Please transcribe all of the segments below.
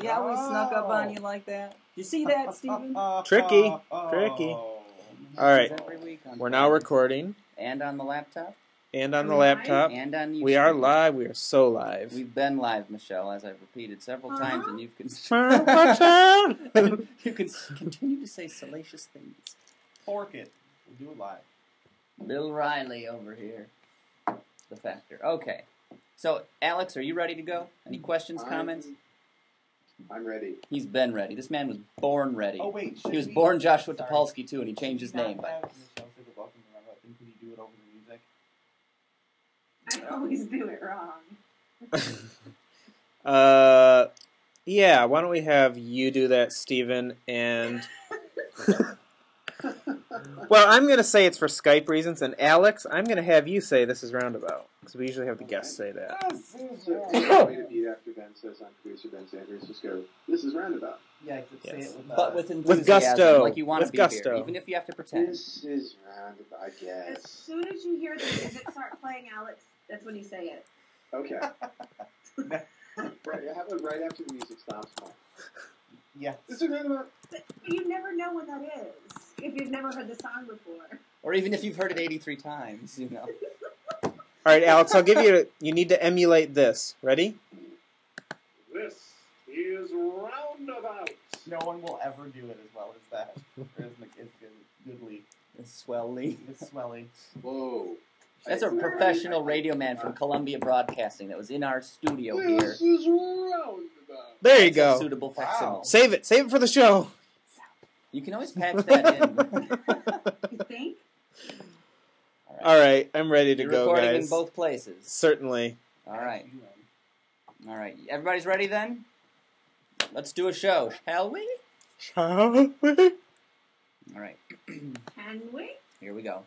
See how we snuck up on you oh. like that? You see that, Steven? Tricky. Oh. Tricky. All right. Every week on We're now recording and on the laptop and on the Live? laptop. and on YouTube. We are live. We are so live. We've been live, Michelle, as I've repeated several uh-huh. times, and you've con- Touchdown! you can continue to say salacious things. Fork it. We'll do it live. Bill Riley over here, the factor. Okay, so Alex, are you ready to go? Any questions, I'm- comments? I'm ready. He's been ready. This man was born ready. Oh wait, he was we- born Joshua Sorry. Topolsky too, and he changed his name. But have Michelle say the welcome to Roundabout thing? Can you do it over the music? I always do it wrong. uh, yeah. Why don't we have you do that, Stephen, And well, I'm going to say it's for Skype reasons, and Alex, I'm going to have you say this is roundabout because we usually have the guests say that. So, the way to beat after Ben says I'm producer Ben Sanders, just go, this is Roundabout. Yeah, except say it with, uh, but with enthusiasm, gusto. like you want to be gusto. here, even if you have to pretend. This is Roundabout, I As soon as you hear the music start playing, Alex, that's when you say it. Okay. right, how about right after the music stops? Fine. yeah. This is Roundabout. But you never know what that is if you've never heard the song before. Or even if you've heard it 83 times, you know. All right, Alex, I'll give you. You need to emulate this. Ready? This is Roundabout. No one will ever do it as well as that. Or as, Mc- as good, goodly. It's swelly. It's swelly. Whoa. That's a professional radio man from Columbia Broadcasting that was in our studio here. This is Roundabout. There you That's a go. suitable Wow. facsimile. Save it. Save it for the show. You can always patch that in. You think? All right, I'm ready to You're go, recording guys. in both places. Certainly. All right. All right. Everybody's ready then? Let's do a show, shall we? Shall we? All right. Can we? Here we go.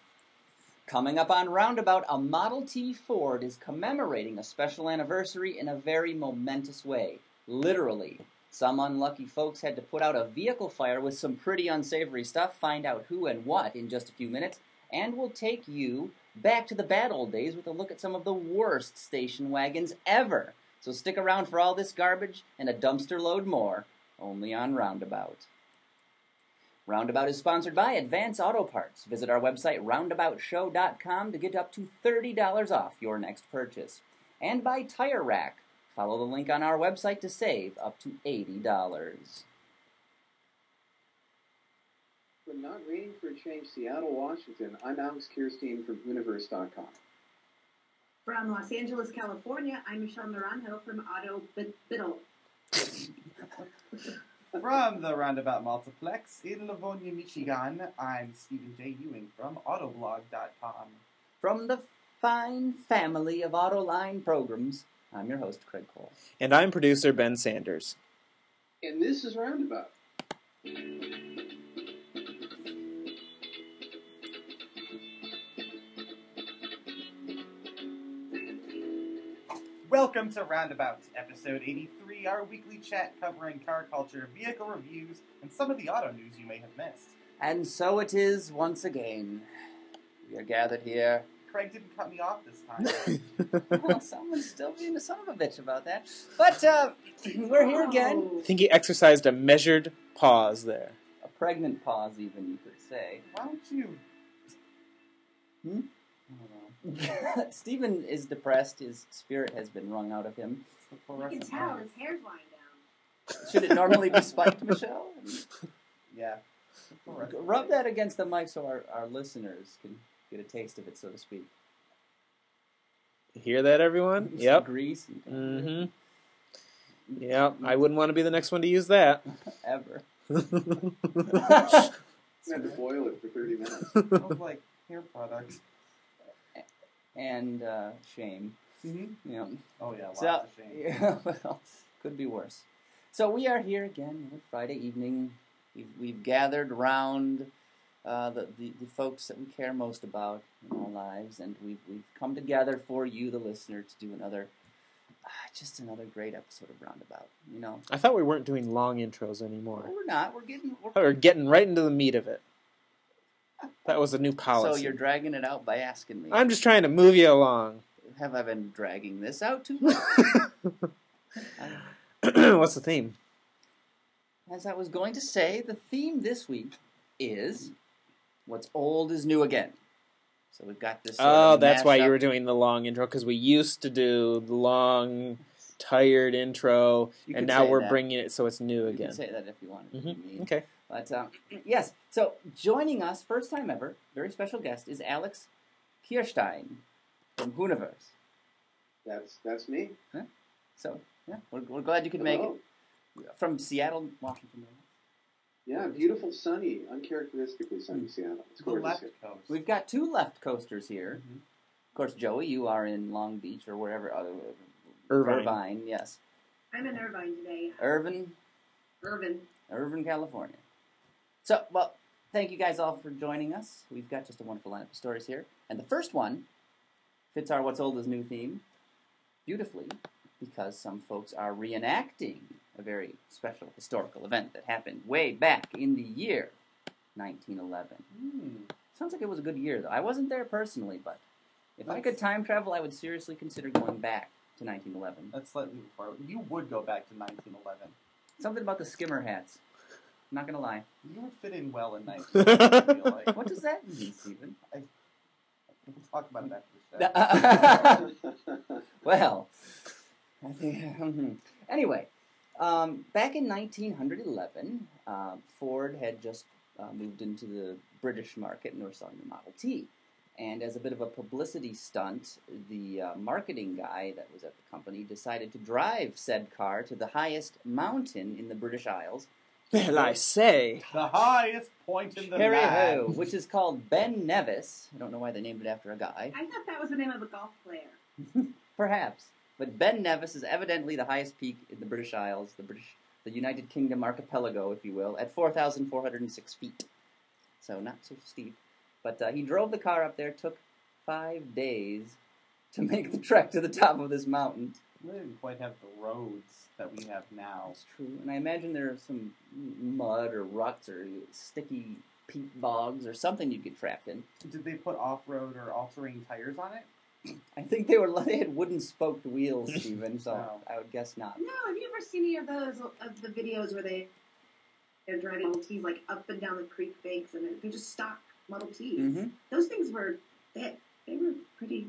Coming up on Roundabout, a Model T Ford is commemorating a special anniversary in a very momentous way. Literally. Some unlucky folks had to put out a vehicle fire with some pretty unsavory stuff. Find out who and what in just a few minutes. And we'll take you back to the bad old days with a look at some of the worst station wagons ever. So stick around for all this garbage and a dumpster load more, only on Roundabout. Roundabout is sponsored by Advance Auto Parts. Visit our website roundaboutshow.com to get up to $30 off your next purchase. And by Tire Rack. Follow the link on our website to save up to $80. From Not Raining for a Change, Seattle, Washington, I'm Alex Kierstein from Hooniverse.com. From Los Angeles, California, I'm Michelle Naranjo from Auto Bid- Biddle. From the Roundabout Multiplex in Livonia, Michigan, I'm Stephen J. Ewing from Autoblog.com. From the fine family of Autoline programs, I'm your host, Craig Cole. And I'm producer Ben Sanders. And this is Roundabout. Welcome to Roundabout, episode 83, our weekly chat covering car culture, vehicle reviews, and some of the auto news you may have missed. And so it is once again. We are gathered here. Craig didn't cut me off this time. Well, someone's still being a son of a bitch about that. But uh, we're here again. I think he exercised a measured pause there. A pregnant pause, even, you could say. Why don't you? Hmm? I don't know. Stephen is depressed. His spirit has been wrung out of him. You can tell light. his hair's lying down. Should it normally be spiked, Michelle? Yeah. It's the fluorescent Rub that against the mic so our, our listeners can get a taste of it, so to speak. Hear that, everyone? Some Yep. Grease. Mm-hmm. Yep. I wouldn't want to be the next one to use that. Ever. I had to boil it for 30 minutes. smells like hair products. and uh, shame. Mm-hmm. Yeah. Oh yeah, lots So, of shame. yeah, well, could be worse. So we are here again, Friday evening. We've, we've gathered around uh, the, the, the folks that we care most about in our lives, and we've, we've come together for you, the listener, to do another, ah, just another great episode of Roundabout. You know, I thought we weren't doing long intros anymore. we're not. We're getting. We're, we were getting right into the meat of it. That was a new policy. so you're dragging it out by asking me. I'm just trying to move you along. Have I been dragging this out too? What's the theme? as I was going to say, the theme this week is what's old is new again. So we've got this. Sort Oh, of that's why you were doing the long intro because we used to do the long, tired intro, You and now we're that. bringing it so it's new You again. can say that if you wanted. to hmm. Okay. But um, yes, so joining us, first time ever, very special guest is Alex Kierstein from Hooniverse. That's that's me. So yeah, we're, we're glad you could make it from Seattle, Washington. Yeah, beautiful, sunny, uncharacteristically sunny Seattle. It's The gorgeous. left here. coast. We've got two left coasters here. Mhm. Of course, Joey, you are in Long Beach or wherever. Uh, Irvine. Irvine, yes. I'm in Irvine today. Irvine, Irvine. Irvine, California. So, well, thank you guys all for joining us. We've got just a wonderful lineup of stories here. And the first one fits our What's Old is New theme beautifully because some folks are reenacting a very special historical event that happened way back in the year 1911. Hmm. Sounds like it was a good year, though. I wasn't there personally, but if I could time travel, I would seriously consider going back to 1911. That's slightly before. You would go back to 1911. Something about the skimmer hats. I'm not gonna lie. You would fit in well in 1911. Like. What does that mean, Stephen? We'll talk about it after the show. well, I think, anyway, um, back in 1911, um, Ford had just uh, moved into the British market and were selling the Model T. And as a bit of a publicity stunt, the uh, marketing guy that was at the company decided to drive said car to the highest mountain in the British Isles, Well, I say. The highest point in the Cherry land. Hill, which is called Ben Nevis. I don't know why they named it after a guy. I thought that was the name of a golf player. Perhaps. But Ben Nevis is evidently the highest peak in the British Isles, the British, the United Kingdom archipelago, if you will, at 4,406 feet. So not so steep. But uh, he drove the car up there, took five days to make the trek to the top of this mountain. We didn't quite have the roads that we have now. That's true. And I imagine there are some mud or ruts or sticky peat bogs or something you'd get trapped in. Did they put off-road or all-terrain tires on it? I think they were they had wooden spoked wheels, Stephen. So Wow. I would guess not. No, have you ever seen any of those of the videos where they they're driving Model Ts like up and down the creek banks and they're just stock Model Ts? Mm-hmm. Those things were they they were pretty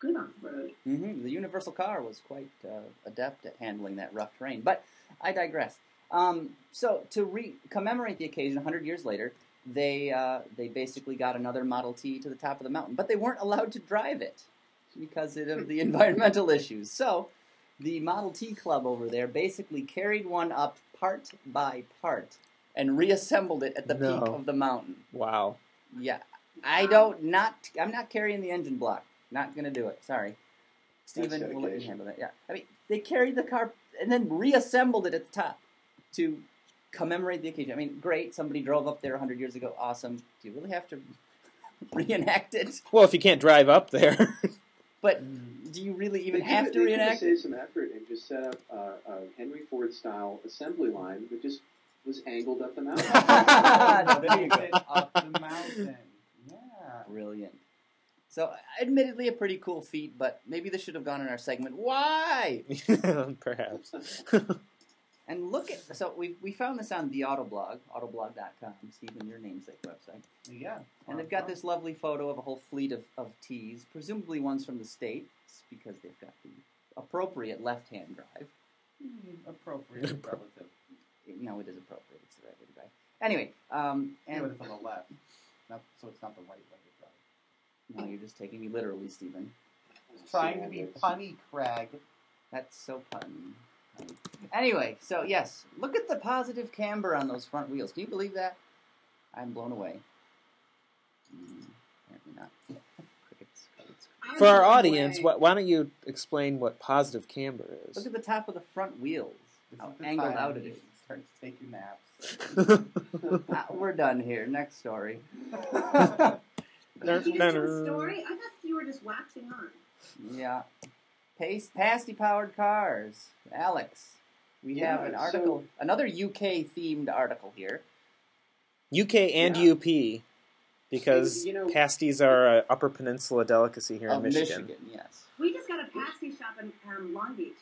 good off road. hmm The Universal car was quite uh, adept at handling that rough terrain. But I digress. Um, so to re- commemorate the occasion, 100 years later, they uh, they basically got another Model T to the top of the mountain, but they weren't allowed to drive it because of the environmental issues. So the Model T club over there basically carried one up part by part and reassembled it at the No. peak of the mountain. Wow. Yeah, I don't not. I'm not carrying the engine block. Not gonna do it. Sorry, Stephen. We'll let you handle that. Yeah, I mean they carried the car and then reassembled it at the top to commemorate the occasion. I mean, great. Somebody drove up there 100 years ago. Awesome. Do you really have to reenact it? Well, if you can't drive up there. But do you really even They have could- to they could reenact? save some effort and just set up uh, a Henry Ford style assembly line that just was angled up the mountain. There you go. It up the mountain. Yeah. Brilliant. So, admittedly, a pretty cool feat, but maybe this should have gone in our segment. Why? Perhaps. And look at so we we found this on the Autoblog, autoblog.com, Stephen, your namesake website. Yeah. And they've got this lovely photo of a whole fleet of, of tees, presumably ones from the States, because they've got the appropriate left hand drive. Hmm, appropriate, relative. No, it is appropriate, it's the right way to drive. Anyway, um, Yeah, but and it's on the left. Not, so it's not the right way to drive. no, you're just taking me literally, Stephen. Trying to be punny, Craig. That's so punny. Punny. Anyway, so yes, look at the positive camber on those front wheels. Can you believe that? I'm blown away. Mm, apparently not. Crickets, crickets. For our audience, away. wh- why don't you explain what positive camber is? Look at the top of the front wheels. This How is the angled out it you is. Start to naps. Ah, we're done here. Next story. Did you just do a story? I thought you were just waxing on. Yeah. Pace, pasty powered cars. Alex, we Yeah, have an so- article, another UK themed article here. UK and Yeah. UP, because You know- pasties are a Upper Peninsula delicacy here in Michigan. yes. We just got a pasty shop in um, Long Beach.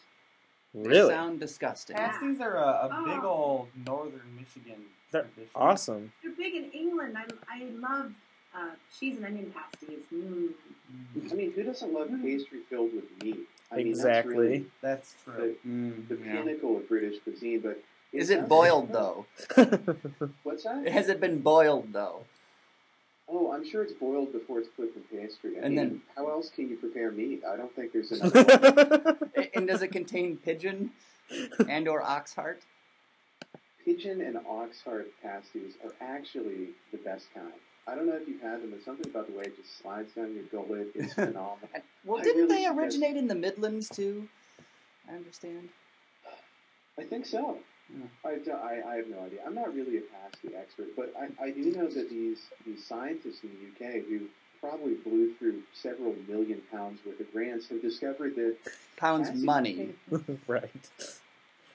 Really? They sound disgusting. Pasties are a, a big Oh. old northern Michigan They're tradition. Awesome. They're big in England. I, I love uh, cheese and onion pasties. Mm. Mm, I mean, who doesn't love pastry filled with meat? I mean, Exactly. That's really That's true. Mm, the yeah. pinnacle of British cuisine. But Is it boiled though? What's that? Has it been boiled though? Oh, I'm sure it's boiled before it's put in pastry. I And mean, then- how else can you prepare meat? I don't think there's another way. And does it contain pigeon and or ox heart? Pigeon and ox heart pasties are actually the best kind. I don't know if you've had them, but something about the way it just slides down your gullet is phenomenal. Well, I didn't really they suggest- originate in the Midlands too? I understand. I think so. Yeah. I, I, I have no idea. I'm not really a pasty expert, but I, I do know that these these scientists in the UK who probably blew through several million pounds worth of grants have discovered that Pounds money. contain- right.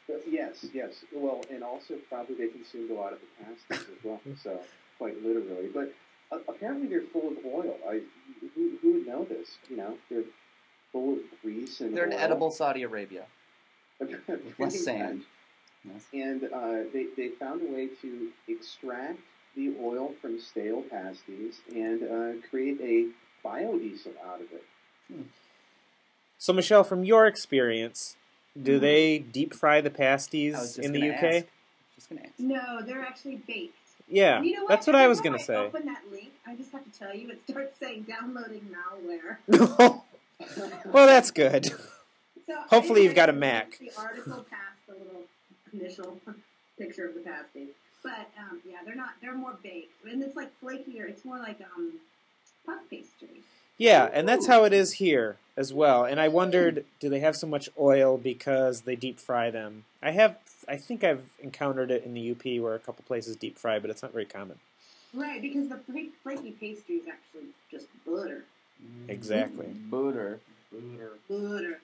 But yes, yes. Well, and also probably they consumed a lot of the pasties as well. So quite literally, but uh, apparently they're full of oil. I who, who would know this? You know, they're full of grease and They're in oil. edible Saudi Arabia. Pretty Less sand. Yes. And uh, they, they found a way to extract the oil from stale pasties and uh, create a biodiesel out of it. So, Michelle, from your experience, do they deep fry the pasties in the UK? ask. Just gonna ask. No, they're actually baked. Yeah, You know what? that's what I was gonna say. Open that link. I just have to tell you, it starts saying downloading malware. well, that's good. So Hopefully you've got a Mac. The article passed the little initial picture of the pasty, but um, yeah, they're not. They're more baked, and it's like flakier. It's more like um, puff pastry. Yeah, and that's how it is here as well. And I wondered, do they have so much oil because they deep fry them? I have, I think I've encountered it in the UP where a couple places deep fry, but it's not very common. Right, because the flaky pastry is actually just butter. Exactly. Booter. Booter. Butter.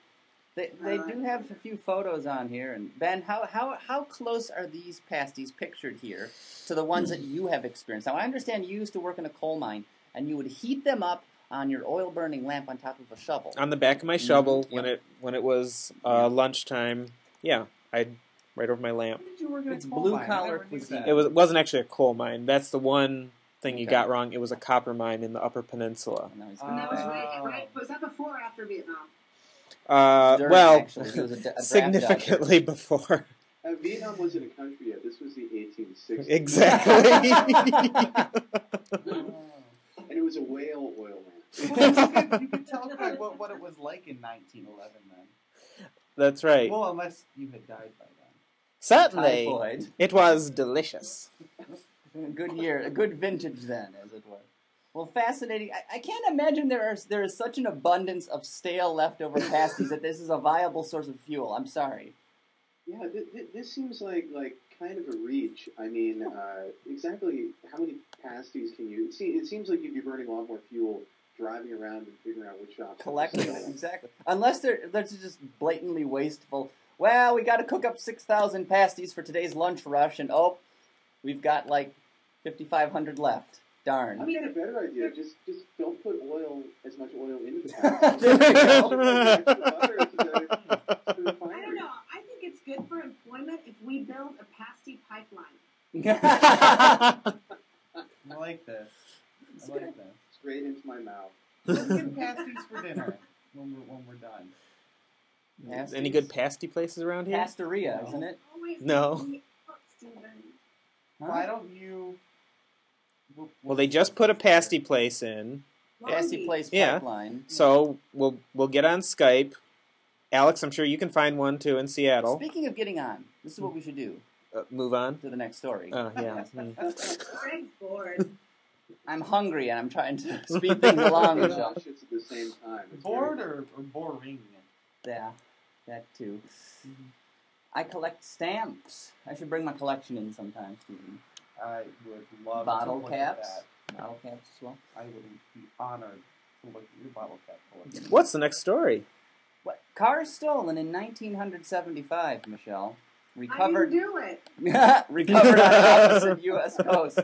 They, they do have a few photos on here, and Ben, how, how how close are these pasties pictured here to the ones that you have experienced? Now, I understand you used to work in a coal mine, and you would heat them up on your oil burning lamp on top of a shovel. On the back of my shovel Mhm, when yep. it when it was uh, Yep. lunchtime. Yeah, I'd right over my lamp. When did you work in It's a coal blue mine? Collar cuisine. It was it wasn't actually a coal mine. That's the one thing you got wrong. It was a copper mine in the Upper Peninsula. And now And that was right, right. Was that before or after Vietnam? Uh, During, well, actually, there was a d- a significantly before. Uh, Vietnam wasn't a country yet. This was the 1860s. Exactly. Oh. And it it was a whale oil lamp. Well, you, could, you could tell kind what, what it was like in 1911 then. That's right. Well, unless you had died by then. Certainly, Typhoid. it was delicious. A good year, a good vintage then, as it were. Well, fascinating. I, I can't imagine there is there is such an abundance of stale leftover pasties that this is a viable source of fuel. I'm sorry. Yeah, th- th- this seems like like kind of a reach. I mean, uh, exactly how many pasties can you? See, it seems like you'd be burning a lot more fuel driving around and figuring out which shops. to Collecting them. exactly. Unless they're they're just blatantly wasteful. Well, we got to cook up six thousand pasties for today's lunch rush, and oh, we've got like fifty five hundred left. Darn. I've got a better idea. Just just don't put oil as much oil into the There you pasties. go. I don't know. I think it's good for employment if we build a pasty pipeline. I like this. I like this. Straight into my mouth. Let's get pasties for dinner when we're, when we're done. Pasties. Any good pasty places around here? Pasteria, isn't it? No. be- Steven. Huh? Why don't you? Well, they just put a pasty place in, Pasty Place Yeah. pipeline. so we'll we'll get on Skype. Alex, I'm sure you can find one too in Seattle. Speaking of getting on, this is what we should do. Uh, move on. To the next story. Oh yeah. Mm. Greg's bored. I'm hungry and I'm trying to speed things along, And Michelle. shits at the same time. Bored or, or boring? Yeah, that too. Mm-hmm. I collect stamps. I should bring my collection in sometime. Stephen. I would love Bottle to look caps, At that. bottle caps as well. I would be honored to look at your bottle cap collection. What's the next story? What cars stolen in 1975, Michelle? I Recovered, didn't do it. recovered on the opposite U.S. coast.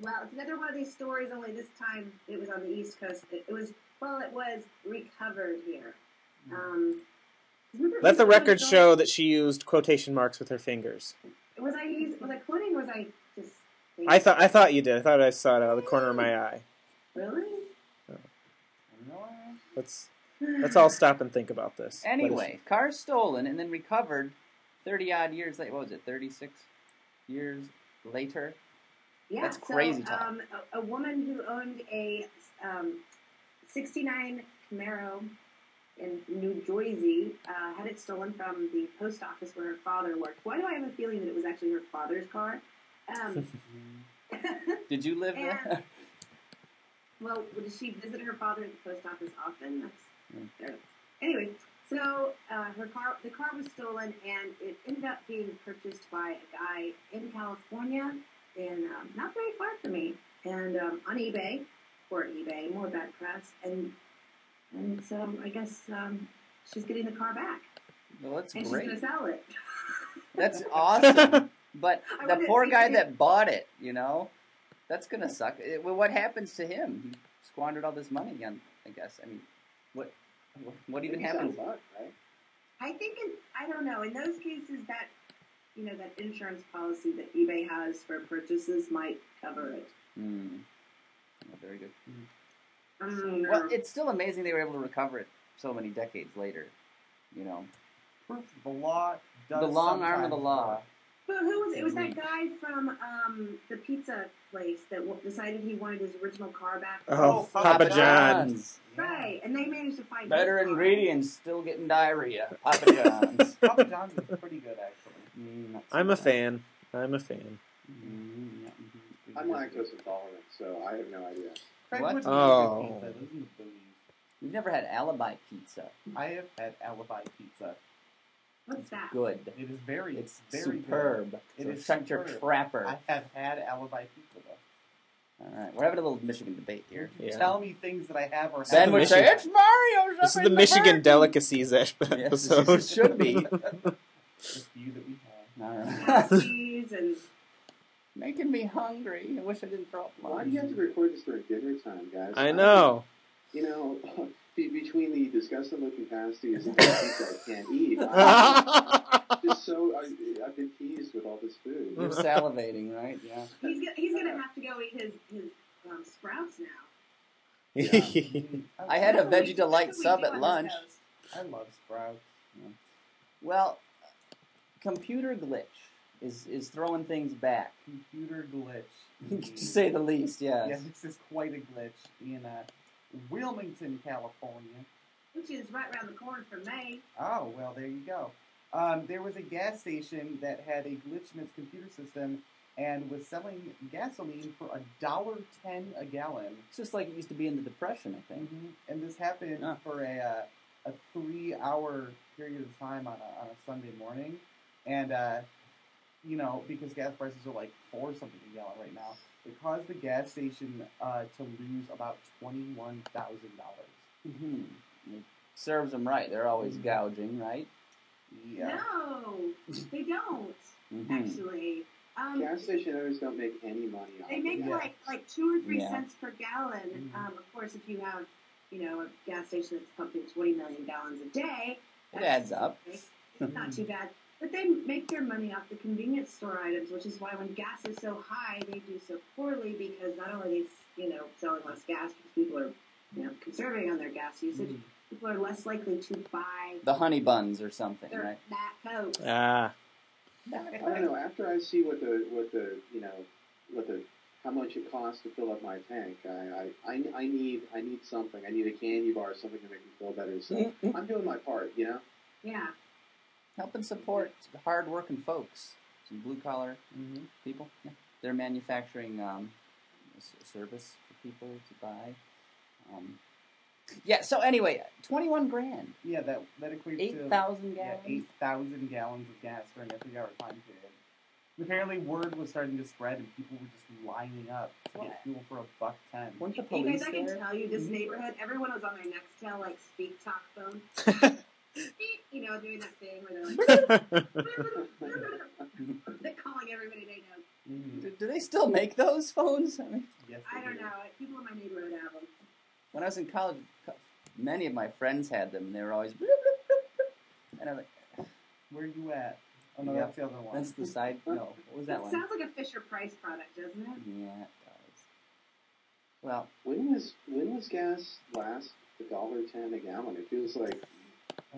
Well, it's another one of these stories. Only this time it was on the East Coast. It, it was well, it was recovered here. Um, Let the record show that she used quotation marks with her fingers. Was I use, was I quoting or was I just? thinking? I thought I thought you did. I thought I saw it out of the corner of my eye. Really? Let's let's all stop and think about this. What is- Anyway, car stolen and then recovered 30 odd years later. What was it, 36 years later? Yeah, That's so, crazy talk. Um, a, a woman who owned a um, 69 Camaro in New Jersey uh, had it stolen from the post office where her father worked. Why do I have a feeling that it was actually her father's car? Um, Did you live there? Well, did she visit her father at the post office often? That's there. Anyway, so uh, her car, the car was stolen, and it ended up being purchased by a guy in California, and um, not very far from me, and um, on eBay, or eBay, more bad press, and and so I guess um, she's getting the car back, well, that's and great. she's gonna sell it. That's awesome. But I the poor guy he- that bought it, you know, that's gonna suck. It- well, what happens to him? He squandered all this money on. I guess. I mean, what? What, what even Maybe happens? luck, right? I think in, I don't know. In those cases, that you know that insurance policy that eBay has for purchases might cover it. Hmm. Oh, very good. Um, Well, it's still amazing they were able to recover it so many decades later. You know, Proof of the law does The long arm of the law. but who was it? It was that guy from um, the pizza place that w- decided he wanted his original car back. Oh, Oh, Papa Papa John's. Yeah. Right, and they managed to find Better his car. ingredients, still getting diarrhea. Papa John's. Papa John's is pretty good, actually. Mm, so I'm a bad. fan. I'm a fan. Mm, yeah, mhm. I'm lactose intolerant, so I have no idea. Craig What? would make Oh. good pizza. Those are the booties. You've never had alibi pizza. I have had alibi pizza. What's that? Good. It is very, It's very superb. It so is shut your trapper. I have had alibi pizza though. All right, we're having a little Michigan debate here. Yeah. Tell me things that I have or is Ben the would say it's Mario's. This is in the Michigan Burton." delicacies ep- Yes, episode. it should be. the few that we have. All right. Pasties and Making me hungry. I wish I didn't throw up Why do you have to record this during dinner time, guys? I know. You know, be- between the disgusting looking pasties and the pizza I can't eat, I'm just so I, I've been teased with all this food. You're salivating, right? Yeah. he's go- he's gonna have to go eat his his um, sprouts now. I had a veggie delight that's what we sub at lunch. I love sprouts. Well, computer glitch is is throwing things back, Computer glitch. to say the least. Yes. Yeah, this is quite a glitch in uh, Wilmington, California. Which is right around the corner from me. Oh, well, there you go. Um, there was a gas station that had a glitch in its computer system and was selling gasoline for a dollar ten a gallon. It's just like it used to be in the Depression, I think. And this happened Ah. for a uh, a three hour period of time on a, on a Sunday morning, and uh, you know because gas prices are like four something a gallon right now, it caused the gas station uh, to lose about twenty one thousand dollars. hmm It serves them right. They're always Mhm. gouging, right? Yeah. No, they don't hmm actually. Um, Gas station owners don't make any money off They of make it. Yeah. like like two or three Yeah. cents per gallon. Mhm. Um, of course, if you have you know a gas station that's pumping twenty million gallons a day, It adds up. It's not too bad. But they make their money off the convenience store items, which is why when gas is so high, they do so poorly because not only are they you know selling less gas because people are you know conserving on their gas usage, Mhm. people are less likely to buy The honey buns or something, their right? that coke. ah, I don't know. After I see what the what the you know what the how much it costs to fill up my tank, I I, I, I need I need something. I need a candy bar, or something to make me feel better. So I'm doing my part. You know. Yeah. Help and support hard-working folks, some blue-collar Mhm. people. Yeah. They're manufacturing um, a s- service for people to buy. Um, yeah. So anyway, twenty-one grand, Yeah, that that equates eight to thousand yeah, eight thousand gallons of gas during a three-hour time period. And apparently, word was starting to spread, and people were just lining up to What? get fuel for a buck ten. Weren't the Hey police guys, I can there? tell you this Mhm. neighborhood, everyone was on their Nextel like speak talk phone. Beep, you know, doing that thing where they're like they're calling everybody they know. Mhm. Do, do they still make those phones? I mean, Yes, I don't do. know. People in my neighborhood have them. when I was in college, many of my friends had them. and They were always, bloop, bloop, bloop, bloop. and I Duet. Oh no, Yep. that's the other one. That's the side. No, what was that It one? sounds like a Fisher Price product, doesn't it? Yeah, it does. Well, When was when was gas last a dollar ten a gallon? It feels like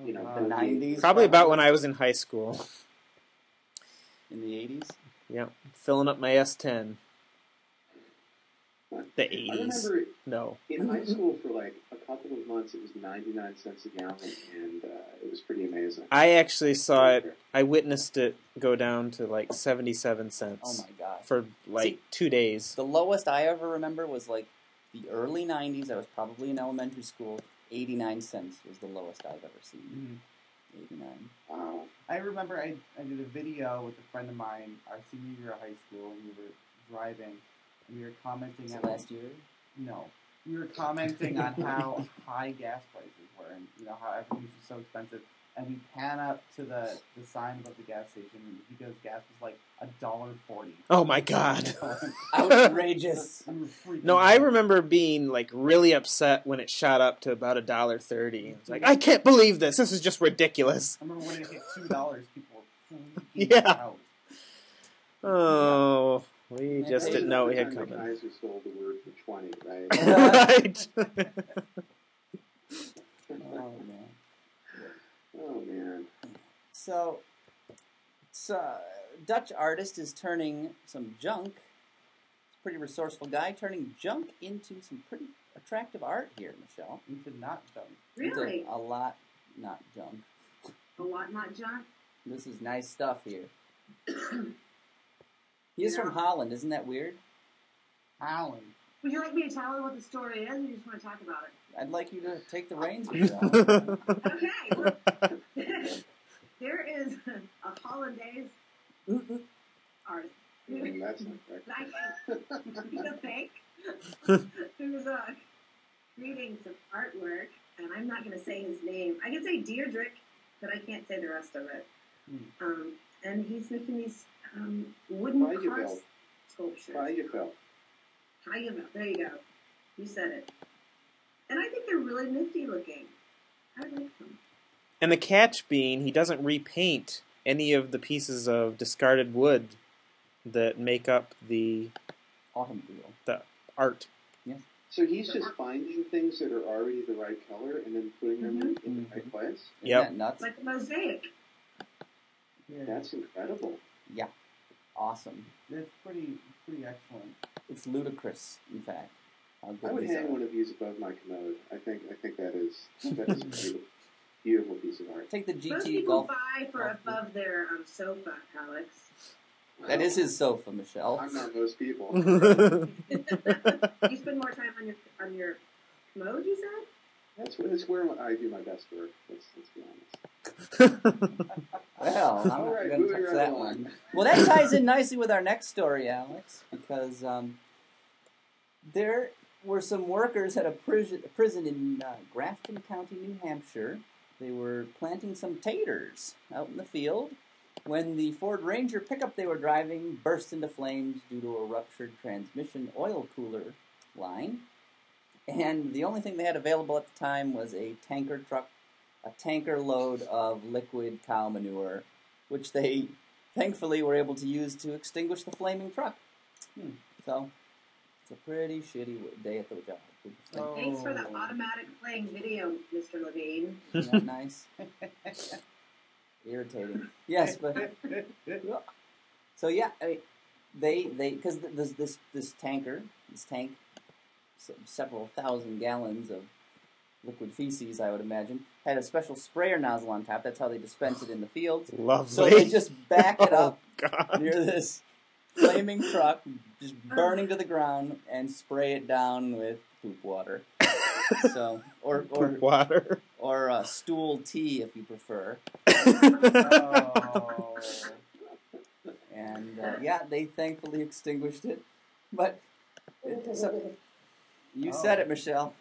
you know, God. the nineties. Probably about when I was in high school. in the eighties. Yeah, filling up my S10. The 80s. remember No. in high school for like a couple of months it was ninety nine cents a gallon, and uh, it was pretty amazing. I actually saw it. I witnessed it go down to like 77 cents. Oh cents my god. for like See- two days. The lowest I ever remember was like the early '90s. I was probably in elementary school. 89 cents was the lowest I've ever seen. Mhm. 89. Wow. I remember I, I did a video with a friend of mine our senior year of high school, and we were driving, and we were commenting Was on last year? No, we were commenting on how high gas prices were, and you know how everything was just so expensive. And we pan up to the the sign above the gas station because gas was like a dollar forty. Oh my god. Outrageous. We were freaking No, I remember being like really upset when it shot up to about a dollar thirty. It's like I can't believe this. This is just ridiculous. I remember when it hit two dollars, people were freaking Yeah. out. Oh, we just didn't know we had time the coming. Kaiser sold the word for twenty, right? right. Oh man. oh man. So, so Dutch artist is turning some junk. He's a pretty resourceful guy turning junk into some pretty attractive art here, Michelle. We should not done. Into Really? A lot, not junk. A lot, not junk. This is nice stuff here. He is from Holland, isn't that weird? Holland. Would you like me to tell her what the story is, or you just want to talk about it? I'd like you to take the reins, Michelle. Okay. Well, there is a hollandaise artist. Mm, that's not correct. I can he's a fake who's uh, creating some artwork, and I'm not going to say his name. I can say Deirdrick, but I can't say the rest of it. Hmm. Um, and he's making these um, wooden Try cross sculptures. Try your felt. Try your belt. There you go. You said it. And I think they're really nifty looking. I like them. and the catch being he doesn't repaint any of the pieces of discarded wood that make up the Automobile. The art. Yeah. So he's just finding things that are already the right color and then putting them in, in the right place. Isn't Yep. that nuts? Like a mosaic. Yeah, That's incredible. Yeah. Awesome. that's pretty pretty excellent. It's ludicrous, in fact. I would hang are. one of these above my commode. I think I think that is that is a beautiful, beautiful piece of art. Take the Most GT people Golf. buy for golf above their um, sofa, Alex. That is his sofa, Michelle. I'm not most people. you spend more time on your on your commode, you said? That's where, that's where I do my best work. Let's, let's be honest. Well, I'm not right, going to moving touch right that along. one. Well, that ties in nicely with our next story, Alex, because um, there were some workers at a prison, prison in uh, Grafton County, New Hampshire. They were planting some taters out in the field when the Ford Ranger pickup they were driving burst into flames due to a ruptured transmission oil cooler line. And the only thing they had available at the time was a tanker truck a tanker load of liquid cow manure, which they thankfully were able to use to extinguish the flaming truck. Hmm. So it's a pretty shitty day at the job. Would you think? Oh. Thanks for the oh. automatic playing video, Mr. Levine. Isn't that nice? Irritating. Yes, but so yeah, I mean, they they because this this this tanker, this tank, several thousand gallons of liquid feces, I would imagine, had a special sprayer nozzle on top. That's how they dispense it in the fields. Lovely. So they just back it Oh, up God. near this flaming truck, just burning to the ground, and spray it down with poop water. So, or or Poop water. or uh, stool tea if you prefer. Oh. And uh, yeah, they thankfully extinguished it. But so, you said Oh. it, Michelle.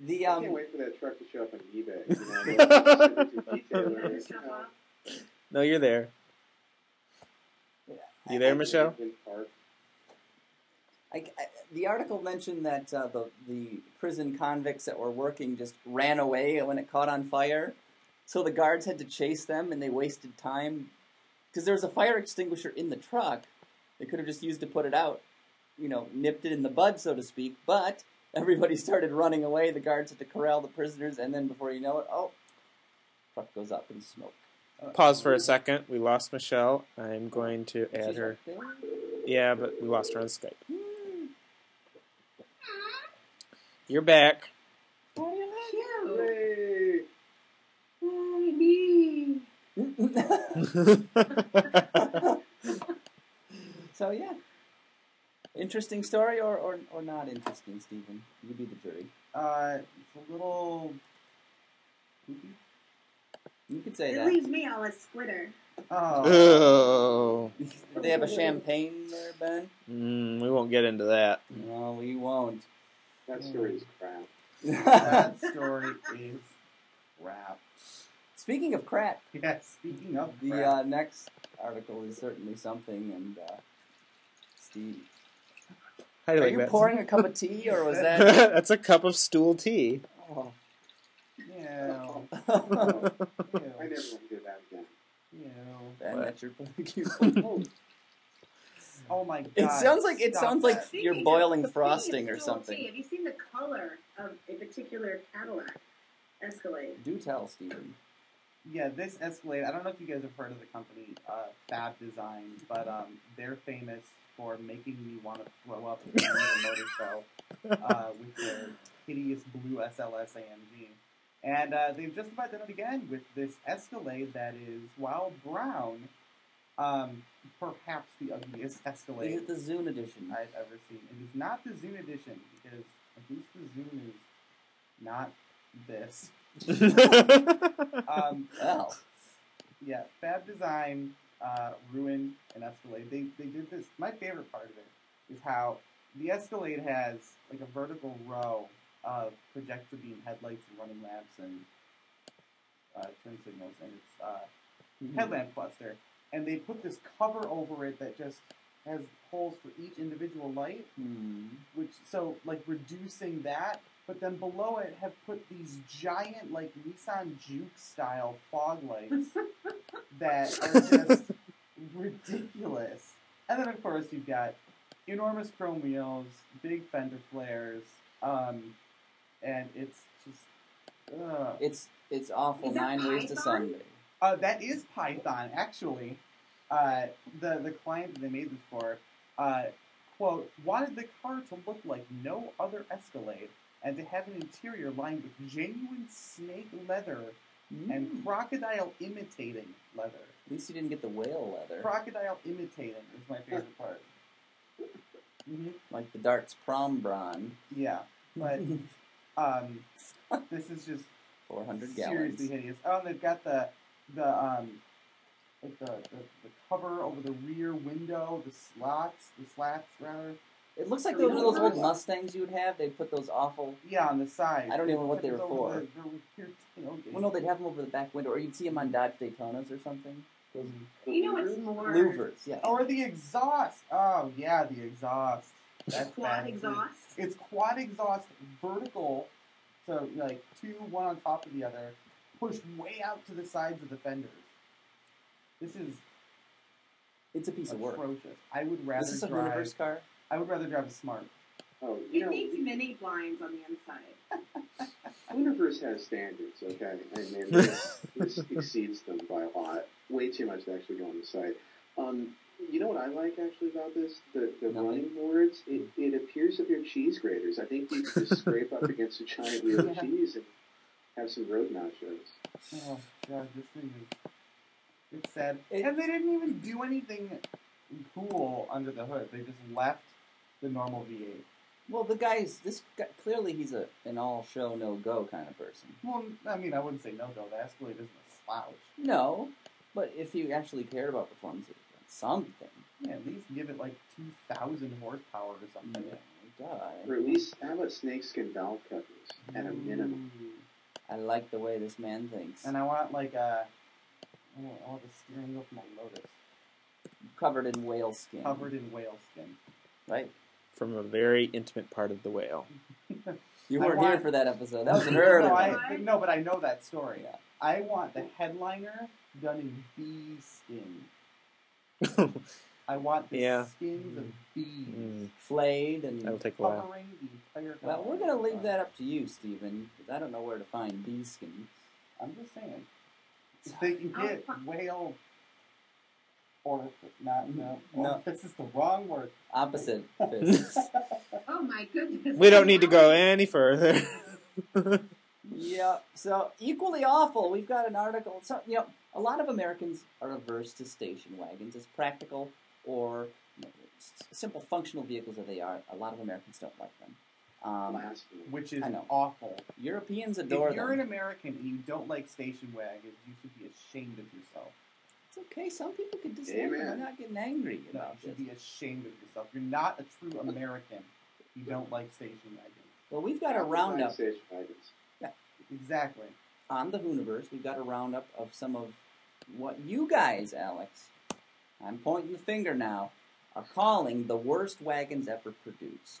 The I um, can't wait for that truck to show up on eBay. You know, they'll send it to retailers, Stuff you know, up. No, you're there. You there, Michelle? I, I, the article mentioned that uh, the the prison convicts that were working just ran away when it caught on fire. So the guards had to chase them, and they wasted time because there was a fire extinguisher in the truck. They could have just used to put it out, you know, nipped it in the bud, so to speak. But everybody started running away. The guards had to corral the prisoners, and then before you know it, oh, truck goes up in smoke. Pause for a second. We lost Michelle. I'm going to add her. Yeah, but we lost her on Skype. You're back. Cute. Yay! Baby. so yeah, interesting story or, or or not interesting, Stephen? You be the jury. Uh, it's a little. You could say It that. leaves me all a squitter. Oh. oh. Did they have a champagne there, Ben? Mm, we won't get into that. No, we won't. That story is crap. that story is crap. Speaking of crap, Yeah, speaking of the crap. uh, next article is certainly something. And uh, Steve, How do are like you that? pouring a cup of tea, or was that? That's a cup of stool tea. Oh. Ew. I never want to do that again. Yeah. Ben, that's your cute. Oh, my god. It sounds like it sounds like that. you're Speaking boiling of- frosting or something. Have you seen the color of a particular Cadillac Escalade? Do tell, Stephen. Yeah, this Escalade. I don't know if you guys have heard of the company uh, Fab Design, but um, they're famous for making me want to throw up in the motor show uh, with their hideous blue SLS AMG. And uh, they've just about done it again with this Escalade that is, while brown, um, perhaps the ugliest Escalade. Is Escalade it the Zune edition? I've ever seen. It is not the Zune edition because at least the Zune is not this. Um, Well, yeah, Fab Design, uh, Ruin, and Escalade. They they did this. My favorite part of it is how the Escalade has like a vertical row of projector beam headlights and running lamps and uh, turn signals, and it's uh, headlamp cluster. And they put this cover over it that just has holes for each individual light, Hmm. which so like reducing that. But then below it have put these giant like Nissan Juke style fog lights that are just ridiculous. And then of course you've got enormous chrome wheels, big fender flares, um, and it's just uh, It's it's awful. Nine ways to Python? Sunday. Uh, that is Python, actually. Uh, the the client that they made this for, uh, quote, wanted the car to look like no other Escalade and to have an interior lined with genuine snake leather and Mm. crocodile imitating leather. At least you didn't get the whale leather, Crocodile imitating is my favorite part. hmm like the darts prom brawn. Yeah, but um, this is just Four hundred seriously gallons. hideous. Oh, and they've got the the um like the, the the cover over the rear window, the slots, the slats rather. It looks like those, one of those old Mustangs you would have. They put those awful. Yeah, on the side. I don't even know what they were for. The, the rear tailgate. Well, no, they'd have them over the back window, or you'd see them on Dodge Daytonas or something. Those You know what's more louvers, yeah. Or the exhaust. Oh yeah, the exhaust. That's quad bad, exhaust? It's quad exhaust vertical, so like two, one on top of the other, pushed way out to the sides of the fenders. This is It's a piece of work. I would rather Is this a drive. Hooniverse car? I would rather drive a smart. oh, you It know, needs mini blinds on the inside. Hooniverse has standards, okay? And man, this, this exceeds them by a lot. Way too much to actually go on the site. Um, you know what I like actually about this? The, the Nothing. running boards, it, it appears that they're cheese graters. I think you could just scrape up against a giant wheel of cheese and have some road nachos. Oh god, this thing is. It's sad. It- and they didn't even do anything cool under the hood. They just left the normal V8. Well, the guy's this guy, clearly he's a an all show no go kind of person. Well, I mean, I wouldn't say no go. The Escalade isn't a slouch. No, but if you actually cared about performance, it something. Yeah, at least give it like 2,000 horsepower or something. Mm, yeah. Or at least, how about snakeskin valve covers at a minimum? Mm. Ooh. I like the way this man thinks. And I want like a. I want, I the steering wheel from a Lotus Covered in whale skin. covered in whale skin. Right? From a very intimate part of the whale. You I weren't want- here for that episode. That was an early no, one. I, no, but I know that story. Yeah. I want the headliner done in bee skin. I want the Yeah. skins of bees Mm, Flayed and that'll take a while. covering the entire. well, we're gonna leave that up to you, Stephen, because I don't know where to find bee skins. I'm just saying. If they can get whale or not no, No. this is the wrong word. Opposite. Oh my goodness. We don't need to go any further. Yeah. So equally awful. We've got an article. So you know, a lot of Americans are averse to station wagons as practical or you know, simple functional vehicles that they are. A lot of Americans don't like them. Um, Which is I know. awful. Europeans If adore you're them. an American and you don't like station wagons, you should be ashamed of yourself. It's okay. Some people could dislike them. I'm not getting angry No, you should this. be ashamed of yourself. You're not a true American. if You don't like station wagons. Well, we've got a Outside roundup Station wagons. Yeah, Exactly. on the Hooniverse. We've got a roundup of some of what you guys, Alex, I'm pointing the finger now, are calling the worst wagons ever produced.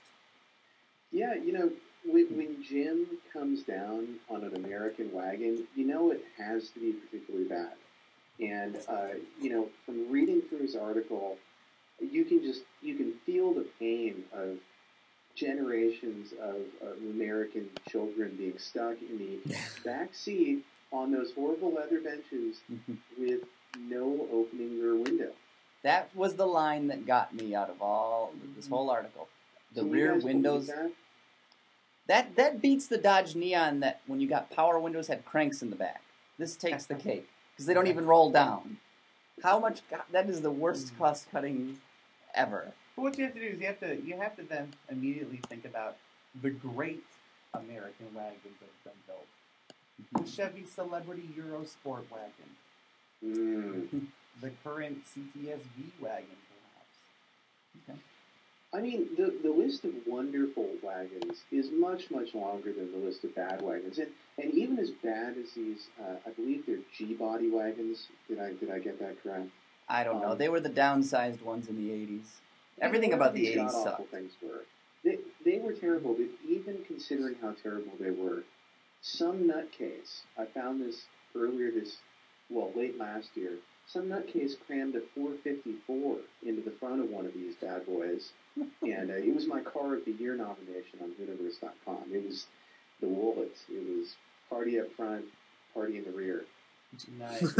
Yeah, you know, when, when Jim comes down on an American wagon, you know it has to be particularly bad. And uh, you know, from reading through his article, you can just you can feel the pain of generations of, of American children being stuck in the back seat on those horrible leather benches with no opening rear window. That was the line that got me out of all this mm-hmm. whole article. The Can rear windows. that? That that beats the Dodge Neon that when you got power windows had cranks in the back. This takes the cake because they don't even roll down. How much? God, that is the worst mm-hmm. cost cutting ever. But what you have to do is you have to you have to then immediately think about the great American wagons that have been built. Mm-hmm. The Chevy Celebrity Eurosport wagon, Mm. the current CTS-V wagon, perhaps. Okay. I mean, the, the list of wonderful wagons is much, much longer than the list of bad wagons. And, and even as bad as these, uh, I believe they're G-body wagons. Did I, did I get that correct? I don't know. Um, They were the downsized ones in the '80s. Everything about the '80s god-awful sucked. things were. They, they were terrible, but even considering how terrible they were, some nutcase, I found this earlier this, well, late last year, some nutcase crammed a 454 into the front of one of these bad boys, and uh, it was my car of the year nomination on Hooniverse.com. It was the Woolits. It was party up front, party in the rear. Nice.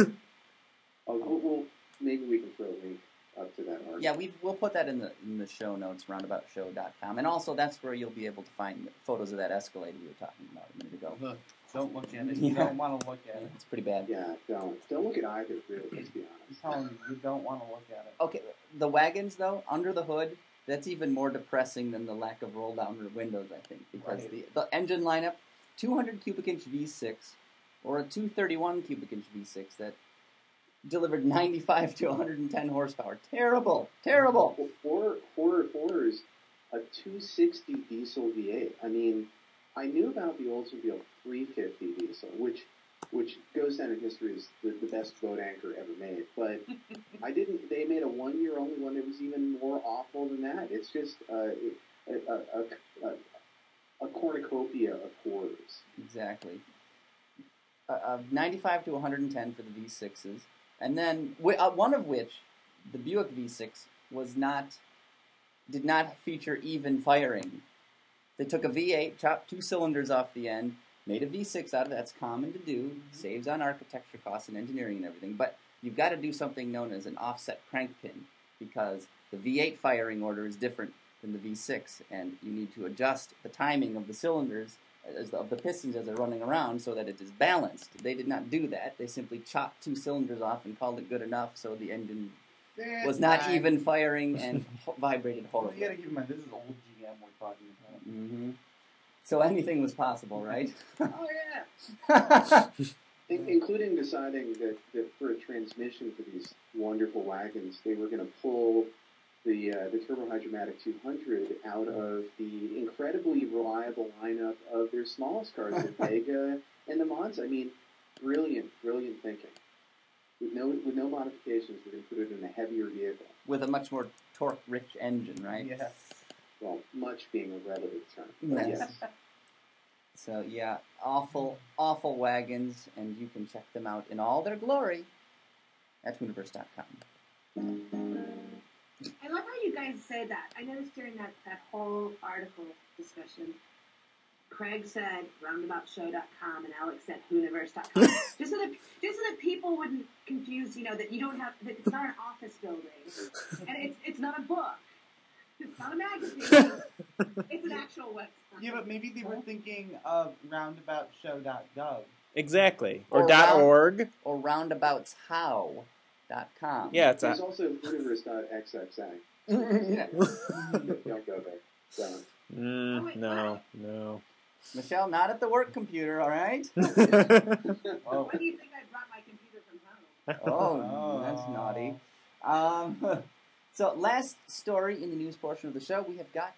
Oh, we'll, we'll, maybe we can throw a link up to that article. Yeah, we we'll put that in the in the show notes, roundaboutshow.com, and also that's where you'll be able to find photos of that Escalade we were talking about a minute ago. Look, don't look at it. You Yeah. don't want to look at it. It's pretty bad. Yeah, don't don't look at either. Really, let's be honest. I'm honest. telling you, you don't want to look at it. Okay, the wagons though, under the hood, that's even more depressing than the lack of roll down windows, I think, because Right. the the engine lineup, 200 cubic inch V6 or a 231 cubic inch V6 that delivered 95 to 110 horsepower. Terrible, terrible. Well, four four four is a 260 diesel V8. I mean, I knew about the Oldsmobile 350 diesel, which which goes down in history as the, the best boat anchor ever made. But I didn't. They made a one year only one that was even more awful than that. It's just uh, a, a, a, a, a cornucopia of horrors. Exactly. Uh, uh, 95 to 110 for the V6s. And then, uh, one of which, the Buick V6, was not, did not feature even firing. They took a V8, chopped two cylinders off the end, made a V6 out of it. That's common to do, saves on architecture costs and engineering and everything. But you've got to do something known as an offset crank pin because the V8 firing order is different than the V6, and you need to adjust the timing of the cylinders as the, of the pistons as they're running around so that it is balanced. They did not do that. They simply chopped two cylinders off and called it good enough, so the engine That's was not fine. even firing and ho- vibrated horribly. you gotta keep in mind, this is old GM we're talking about. hmm So anything was possible, right? Oh yeah. In- including deciding that, that for a transmission for these wonderful wagons, they were going to pull the uh, the Turbo Hydramatic 200 out of the incredibly reliable lineup of their smallest cars, the Vega and the Monza. I mean, brilliant, brilliant thinking. With no with no modifications, we're going to put it in a heavier vehicle. With a much more torque-rich engine, right? Yes. Well, much being a relative term. Yes. yes. So yeah, awful, awful wagons, and you can check them out in all their glory at Hooniverse.com. I love how you guys say that. I noticed during that, that whole article discussion, Craig said roundaboutshow.com and Alex said hooniverse.com. just so that just so that people wouldn't confuse, you know, that you don't have that it's not an office building. And it's it's not a book. It's not a magazine. it's an actual website. Yeah, but maybe they were thinking of roundaboutshow.gov. Exactly. Or, Or dot round- .org. Or roundaboutshow.com. Yeah, it's a, There's also universe.xxa. Yeah. Don't go there. Don't. Mm, Oh, wait, no, what? no. Michelle, not at the work computer, all right? Oh. Why do you think I brought my computer from home? Oh, that's naughty. Um, so, last story in the news portion of the show, we have got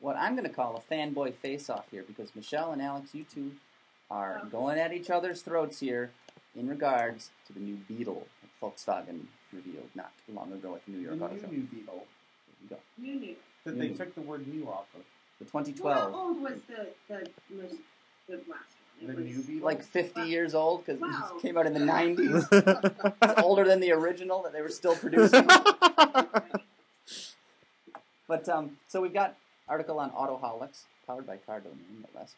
what I'm going to call a fanboy face-off here because Michelle and Alex, you two, are Oh. going at each other's throats here in regards to the new Beetle that Volkswagen revealed not too long ago at the New The York new, Auto Show. new Beetle. There you go. You knew. That they New. took the word new off of. The Well, 2012, how old was the the most the last one? The It was, new Beetle? like 50 years old because Wow. it came out in the 90s. It's older than the original that they were still producing. But um, so we've got article on Autoholics, powered by Car Domain, no less,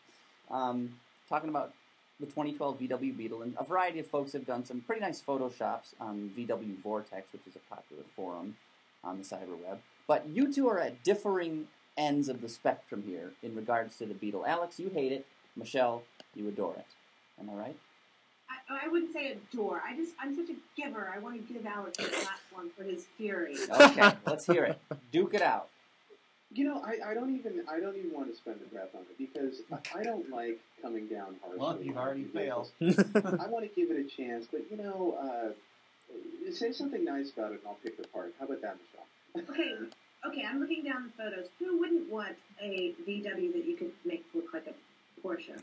um, talking about the 2012 VW Beetle, and a variety of folks have done some pretty nice photoshops on VW Vortex, which is a popular forum on the cyberweb. But you two are at differing ends of the spectrum here in regards to the Beetle. Alex, you hate it. Michelle, you adore it. Am I right? I, I wouldn't say adore. I just I'm such a giver. I want to give Alex the platform for his fury. Okay, let's hear it. Duke it out. You know, I, I don't even I don't even want to spend a breath on it because I- I don't like coming down harshly. Well, you've already failed. I want to give it a chance, but you know, uh, say something nice about it, and I'll pick it apart. How about that, Michelle? Okay, okay. I'm looking down the photos. Who wouldn't want a VW that you could make look like a Porsche?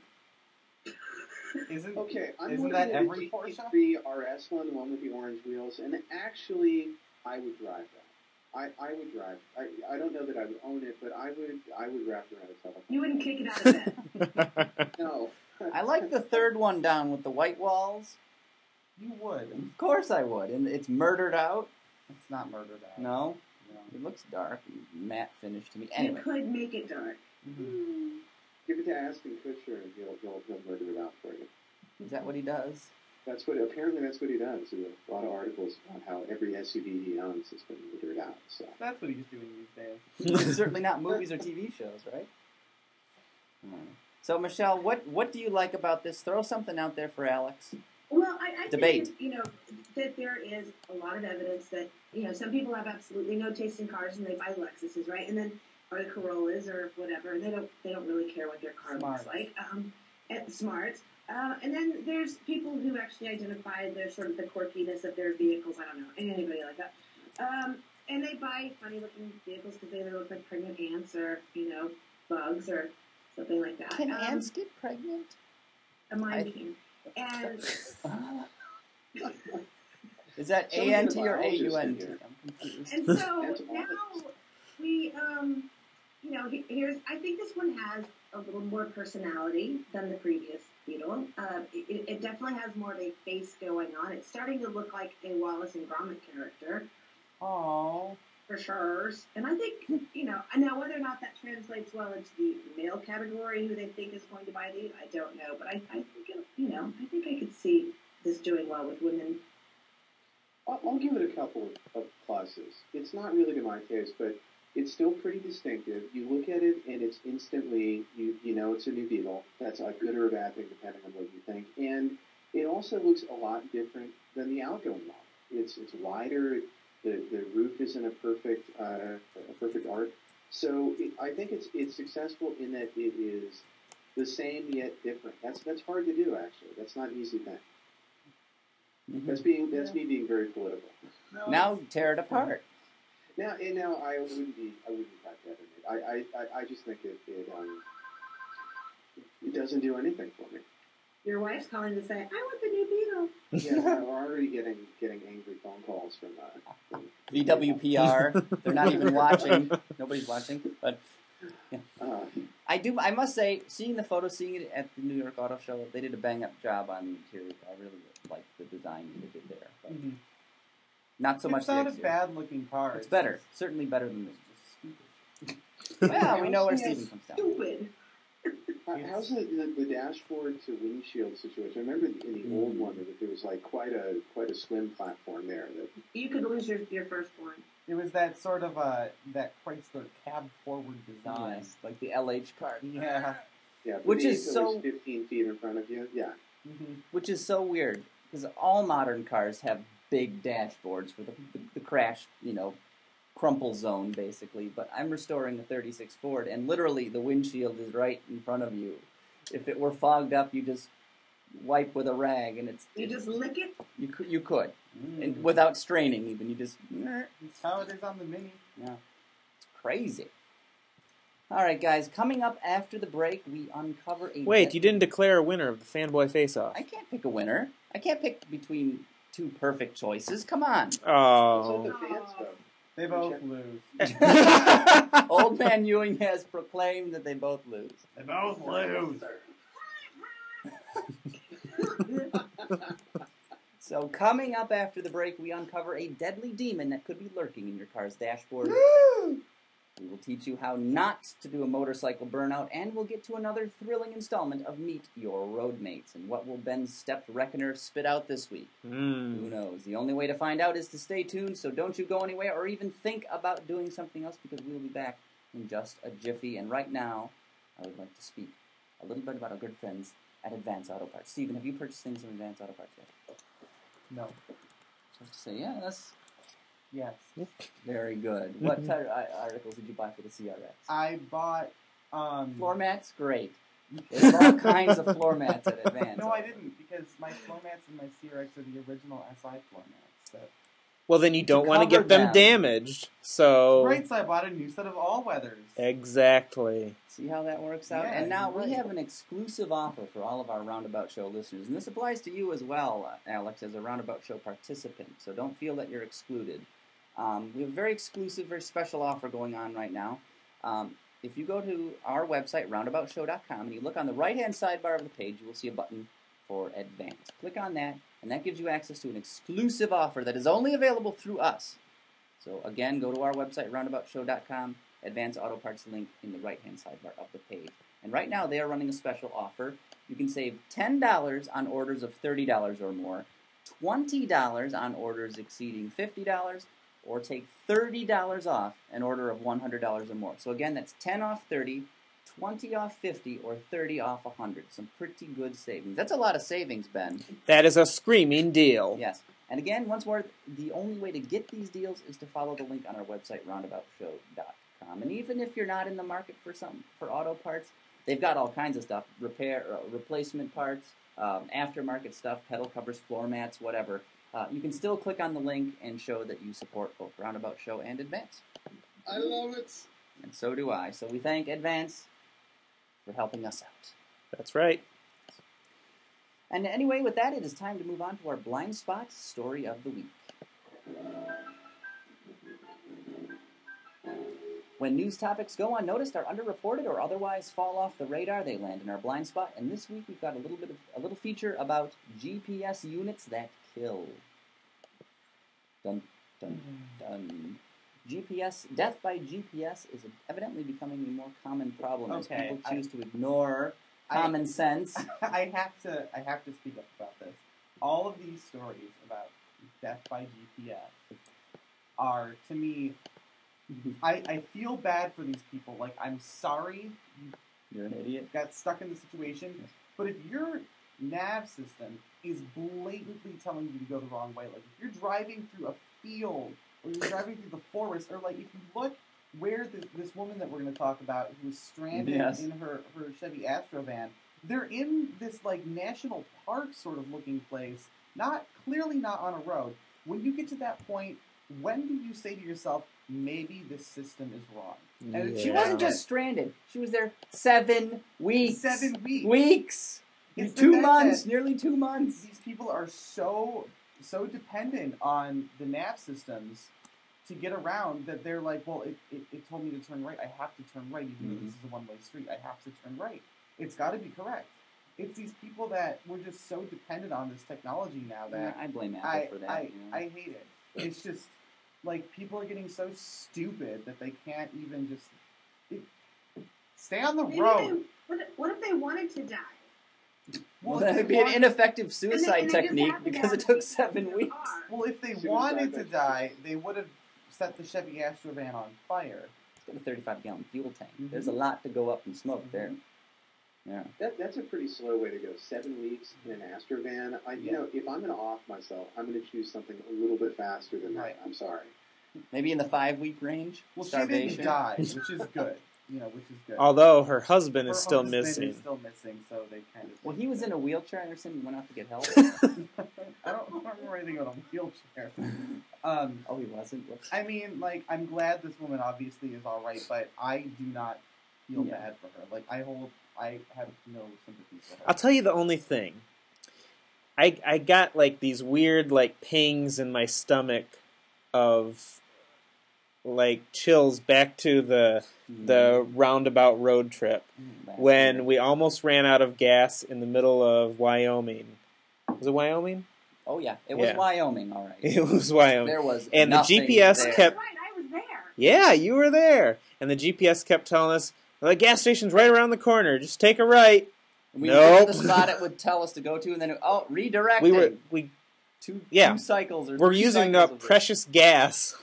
Isn't Okay, I'm Isn't looking that at every a Porsche? GT3 RS one, the one with the orange wheels, and actually, I would drive that. I, I would drive. I, I don't know that I would own it, but I would I would wrap around a telephone. You wouldn't kick it out of bed. No. I like the third one down with the white walls. you would? Of course I would. And it's murdered out. It's not murdered out. No, No. it looks dark, and matte finish to me. You could make it dark. Mhm. Give it to Ashton Kutcher, and he'll he'll, he'll murder it out for you. is that what he does? That's what apparently that's what he does. There's a lot of articles about how every SUV he owns has been murdered out. So That's what he's doing these days. It's certainly not movies or TV shows, right? Hmm. So Michelle, what what do you like about this? Throw something out there for Alex. Well, I, I Debate. think you know that there is a lot of evidence that you know some people have absolutely no taste in cars and they buy Lexuses, right? And then or the Corollas or whatever, and they don't they don't really care what their car Smarts. looks like. Um, smart. Uh, and then there's people who actually identify their sort of the quirkiness of their vehicles. I don't know anybody like that. Um, and they buy funny looking vehicles because they either look like pregnant ants or you know bugs or something like that. Can um, ants get pregnant? a mind I- game. And Is that Someone A N get a T or A U N T? biologist in here. I'm confused. And so now we, um, you know, here's. I think this one has a little more personality than the previous Beetle. Uh, it, it definitely has more of a face going on. It's starting to look like a Wallace and Gromit character Oh, for sure. And I think, you know, I now whether or not that translates well into the male category, who they think is going to buy these, I don't know. But I, I think, it, you know, I think I could see this doing well with women. I'll, I'll give it a couple of, of pluses. It's not really to my taste, but it's still pretty distinctive. You look at it, and it's instantly you you know it's a new Beetle. That's a good or a bad thing depending on what you think. And it also looks a lot different than the outgoing model. It's it's wider. The the roof isn't a perfect uh, a perfect arc. So it, I think it's it's successful in that it is the same yet different. That's that's hard to do actually. That's not an easy thing. Mhm. That's being that's me being very political. no, Now tear it apart. Now, and now I wouldn't be, I wouldn't be that definite. I, I, I, I just think it, it, um, it doesn't do anything for me. Your wife's calling to say, "I want the new Beetle." Yeah, we're already getting getting angry phone calls from, uh, from VWPR. They're not even watching. Nobody's watching. But uh, I do. I must say, seeing the photo, seeing it at the New York Auto Show, they did a bang up job on the interior. I really like the design they did there. But Mhm. Not so much. it's the not a bad looking car. It's better. Certainly better than this. just stupid. Well, we know where Steven comes down. Stupid. How- How's the, the, the dashboard to windshield situation? I remember in the old one that there was like quite a quite a slim platform there. That You could lose your, your firstborn. It was that sort of uh that Chrysler cab forward design. Yes, like the LH car. Yeah. yeah, Which is so- 15 feet in front of you. Yeah, hmm which is so weird because all modern cars have big dashboards for the, the, the crash, you know, crumple zone basically. But I'm restoring a 36 Ford, and literally the windshield is right in front of you. If it were fogged up, you just wipe with a rag, and it's You just lick it. you could you could Mm. and without straining even. You just That's how it is on the Mini. Yeah, it's crazy. All right, guys. Coming up after the break, we uncover a Wait, you didn't declare a winner of the fanboy face-off. I can't pick a winner. I can't pick between two perfect choices. Come on. Oh. what the fans oh. vote. They both lose. Old man Ewing has proclaimed that they both lose. They both lose. So, coming up after the break, we uncover a deadly demon that could be lurking in your car's dashboard. We will teach you how not to do a motorcycle burnout, and we'll get to another thrilling installment of Meet Your Roadmates. And what will Ben's stepped reckoner spit out this week? Who Mm. knows? The only way to find out is to stay tuned, so don't you go anywhere or even think about doing something else because we'll be back in just a jiffy. And right now, I would like to speak a little bit about our good friends at Advance Auto Parts. Stephen, have you purchased things from Advance Auto Parts yet? No. Supposed to say yes. Yes. Very good. What type of articles did you buy for the CRX? I bought um Floor mats? Great. There's all kinds of floor mats at Advance. No, I didn't because my floor mats and my CRX are the original SI floor mats. That, Well, then you don't want to get them them. damaged. So Right, so I bought a new set of all weathers. exactly. See how that works out? Yeah, and now you're we have an exclusive offer for all of our Roundabout Show listeners. And this applies to you as well, uh, Alex, as a Roundabout Show participant. So don't feel that you're excluded. Um, we have a very exclusive, very special offer going on right now. Um, if you go to our website, roundaboutshow.com, and you look on the right hand sidebar of the page, you will see a button for Advance. Click on that, and that gives you access to an exclusive offer that is only available through us. So again, go to our website, roundaboutshow.com, Advance Auto Parts link in the right hand sidebar of the page. And right now they are running a special offer. You can save $10 on orders of $30 or more, $20 on orders exceeding $50, or take $30 off an order of $100 or more. So again, that's 10 off 30, 20 off 50, or 30 off 100. Some pretty good savings. That's a lot of savings, Ben. That is a screaming deal. Yes. And again, once more, the only way to get these deals is to follow the link on our website, roundaboutshow.com. And even if you're not in the market for some for auto parts, they've got all kinds of stuff: repair, uh, replacement parts, um, aftermarket stuff, pedal covers, floor mats, whatever. Uh, you can still click on the link and show that you support both Roundabout Show and Advance. I love it. And so do I. So we thank Advance for helping us out. That's right. And anyway, with that, it is time to move on to our blind spot story of the week. When news topics go unnoticed, are underreported, or otherwise fall off the radar, they land in our blind spot. And this week, we've got a little bit of a little feature about GPS units that kill. Dun dun mm-hmm. dun. GPS death by GPS is evidently becoming a more common problem as Okay, people I- choose to ignore I- common sense. I have to I have to speak up about this. All of these stories about death by GPS are to me I, I feel bad for these people. Like I'm sorry you You're an idiot. got stuck in the situation, but if your nav system is blatantly telling you to go the wrong way, like if you're driving through a field or you're driving through the forest, or like if you look where the, this woman that we're going to talk about who was stranded Yes. in her, her Chevy Astro van, they're in this like national park sort of looking place, not clearly not on a road. When you get to that point, when do you say to yourself, maybe this system is wrong? And She wasn't just stranded. She was there seven weeks. Seven weeks. Weeks. It's two months. Nearly two months. these people are so so dependent on the nav systems to get around that they're like, well, it, it, it told me to turn right. I have to turn right, even though Mhm. this is a one way street. I have to turn right. It's got to be correct. It's these people that we're just so dependent on this technology now Yeah, that I blame Apple I for that. I, you know. I hate it. It's just like people are getting so stupid that they can't even just it, stay on the Maybe road. They, what, if, what if they wanted to die? Well, if that they would be an want- ineffective And they- suicide and they just technique because it took seven weeks. Well, if they Suicide wanted to die, they would have set the Chevy Astrovan on fire. It's got a 35 gallon fuel tank. Mhm. There's a lot to go up in smoke there. Mhm. Yeah. That, that's a pretty slow way to go. Seven weeks in an Astrovan. I, you Yeah. know, if I'm going to off myself, I'm going to choose something a little bit faster than Right. that. I'm sorry. Maybe in the five week range. Well, she starvation. didn't die, which is good. You know, which is good. Although her husband Her is still husband missing. Is still missing, so they kind of. Well, he was in a wheelchair. Anderson, understand he went out to get help. I don't, remember anything about a wheelchair. Um, oh, he wasn't. Whoops. I mean, like, I'm glad this woman obviously is all right, but I do not feel Yeah. bad for her. Like, I hold, I have no sympathy for her. I'll tell you the only thing. I I got like these weird like pings in my stomach of like chills back to the the roundabout road trip Mm, when we almost ran out of gas in the middle of Wyoming. Was it Wyoming? Oh yeah, it was Yeah. Wyoming. All right. It was Wyoming. There was And the GPS there. kept- Right, I was there. Yeah, you were there. And the GPS kept telling us the gas station's right around the corner. Just take a right. We Nope. were the spot it would tell us to go to, and then oh, redirecting. We were we two, yeah. two cycles or we're three using up precious gas,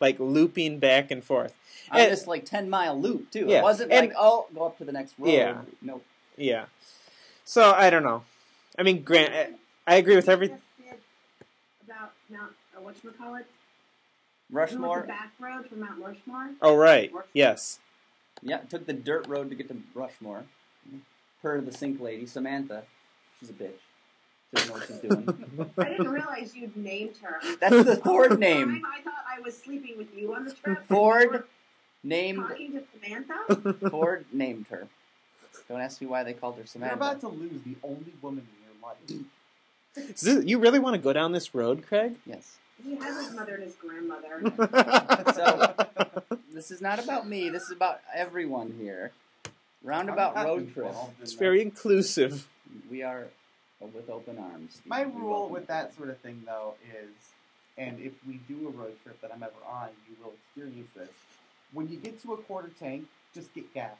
like looping back and forth. on and- this like ten mile loop too. Yeah, It wasn't and- like oh, go up to the next road. Yeah. Nope. Yeah. So I don't know. I mean, Grant, I- I agree with everything Just did About Mount, uh, whatchamacallit? Rushmore. The back road from Mount Rushmore. Oh right. Yes. Yeah, took the dirt road to get to Rushmore. Per the SYNC lady, Samantha. She's a bitch. She doesn't know what she's doing. I didn't realize you'd named her. That's the Ford name. I thought I was sleeping with you on the trip. Ford named were Talking to Samantha. Ford named her. Don't ask me why they called her Samantha. You're about to lose the only woman in your life. This- you really want to go down this road, Craig? Yes. He has his mother and his grandmother. So, this is not about me. This is about everyone here. Roundabout road trip. it's very inclusive. We are with open arms. My We rule with that sort of thing, though, is, and if we do a road trip that I'm ever on, you will experience this. When you get to a quarter tank, just get gas.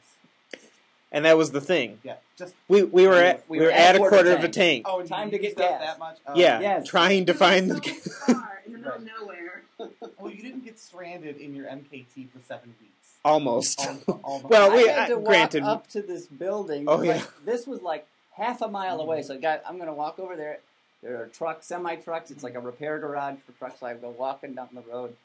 And that was the thing. Yeah, just. We we were at we, were at, a quarter, of a tank. Oh, Time to get gas. that much. Oh, yeah, Yes. trying to find the. car in the middle of nowhere. Well, you didn't get stranded in your MKT for seven weeks. Almost. All- all the- Well, I we- had to I- walk granted- up to this building. Oh, like, yeah. This was like half a mile away. Mm. So, guys, I'm going to walk over there. There are trucks, semi trucks. It's like a repair garage for trucks. So I go walking down the road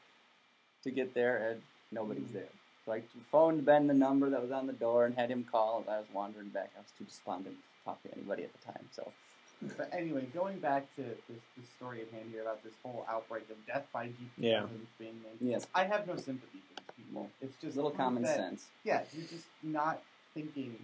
to get there, and nobody's mm. there. So I phoned Ben the number that was on the door and had him call. And I was wandering back. I was too despondent to talk to anybody at the time. So, But anyway, going back to this, this story at hand here about this whole outbreak of death by GPS Yeah. and it's being named, yes, I have no sympathy for these people. It's just a little common that- sense. Yeah, you're just not thinking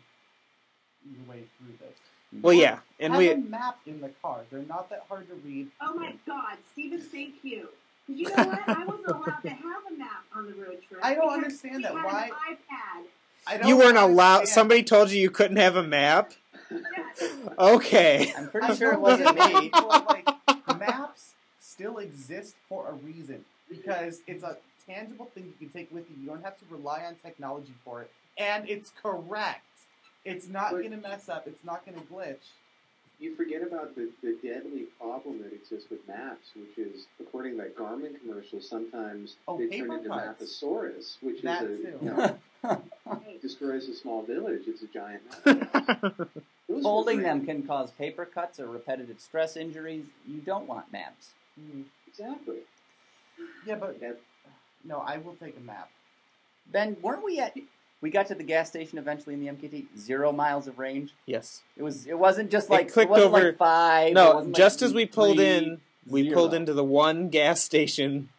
your way through this. Well, yeah, and have we a map in the car. They're not that hard to read. Oh my God, Stephen, thank you. Because you know what? I wasn't allowed to have a map on the road trip. I don't understand that. had Why- An iPad. I don't you weren't allowed. Somebody told you you couldn't have a map. Yes. Okay. I'm I pretty sure it wasn't me. people, like maps still exist for a reason because it's a tangible thing you can take with you. You don't have to rely on technology for it, and it's correct. It's not going to mess up. It's not going to glitch. You forget about the, the deadly problem that exists with maps, which is, according to that Garmin commercial, sometimes Oh, they turn into cuts. Maposaurus, which That is a, too. you know, destroys a small village. It's a giant map. Those Folding them can cause paper cuts or repetitive stress injuries. You don't want maps. Mhm. Exactly. Yeah, but That- no, I will take a map. Ben, weren't we at? We got to the gas station eventually in the MKT. Zero miles of range. yes. It was. It wasn't just like. It, clicked wasn't over- like five. it No, wasn't like just as we pulled three, in, we zero. pulled into the one gas station.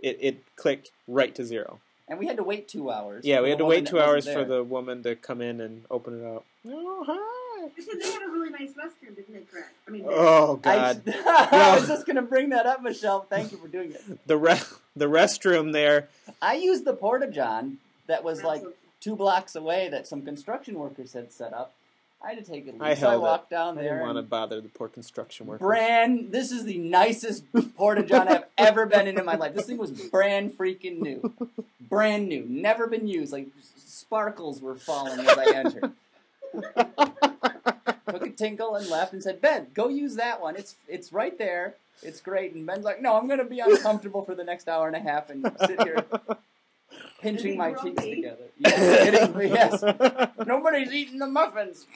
It it clicked right to zero. and we had to wait two hours. Yeah, we had to wait two hours for the woman to come in and open it up. Oh hi. Because they had a really nice restaurant, didn't they, Greg? I mean, Oh I, God. I was just gonna bring that up, Michelle. Thank you for doing it. the re- the restroom there. I used the porta john that was like Absolutely. Two blocks away that some construction workers had set up. I had to take it. I so I held it. walked down I there. didn't want to bother the poor construction workers. Brand. This is the nicest porta john I've ever been in in my life. This thing was brand freaking new, brand new, never been used. Like sparkles were falling as I entered. Took a tinkle and left and said, "Ben, go use that one. It's it's right there. It's great." And Ben's like, "No, I'm gonna be uncomfortable for the next hour and a half and sit here pinching Is he my cheeks together." Yes, getting- yes. Nobody's eating the muffins.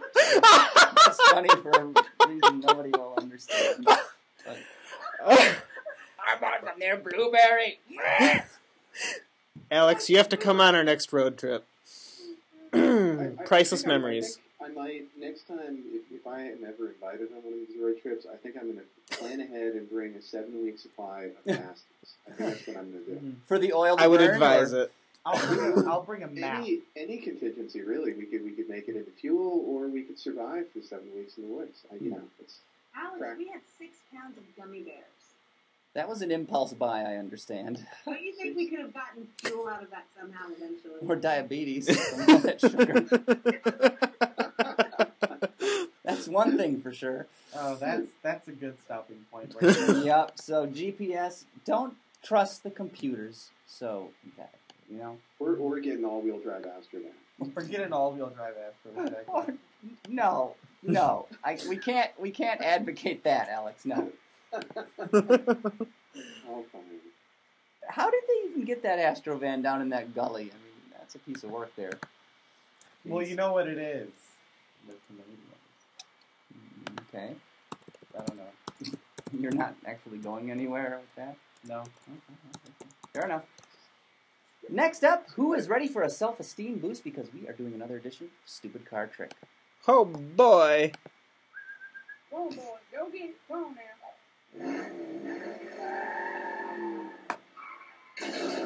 That's funny for a reason nobody will understand. But I bought them there, blueberry. Alex, you have to come on our next road trip. I- I Priceless think I- I memories. Think I might next time if, if I am ever invited on one of these road trips. I think I'm going to plan ahead and bring a seven week supply of pasties. I think that's what I'm going to do. Mm-hmm. For the oil, to I would burn, advise or- it. I'll bring a, I'll bring a map. Any any contingency really, we could we could make it into fuel, or we could survive for seven weeks in the woods. I, you know, it's Alex, Correct. we had six pounds of gummy bears. That was an impulse buy, I understand. Don't you think we could have gotten fuel out of that somehow eventually? Or diabetes. from all that sugar. That's one thing for sure. Oh, that's that's a good stopping point. Right. Yep. So GPS, don't trust the computers. So that, you know. or or get an all wheel drive Astrovan. or get an all-wheel drive Astro. Exactly. Or, no, no. I, we can't. We can't advocate that, Alex. No. Oh. How did they even get that Astrovan down in that gully? I mean, that's a piece of work there. Well, you know what it is. The Canadians. Okay. I don't know. You're not actually going anywhere with that. No. Okay, okay, Fair enough. Next up, who is ready for a self-esteem boost? Because we are doing another edition of Stupid Card Trick. oh boy. Go boy, go get it. Go on now.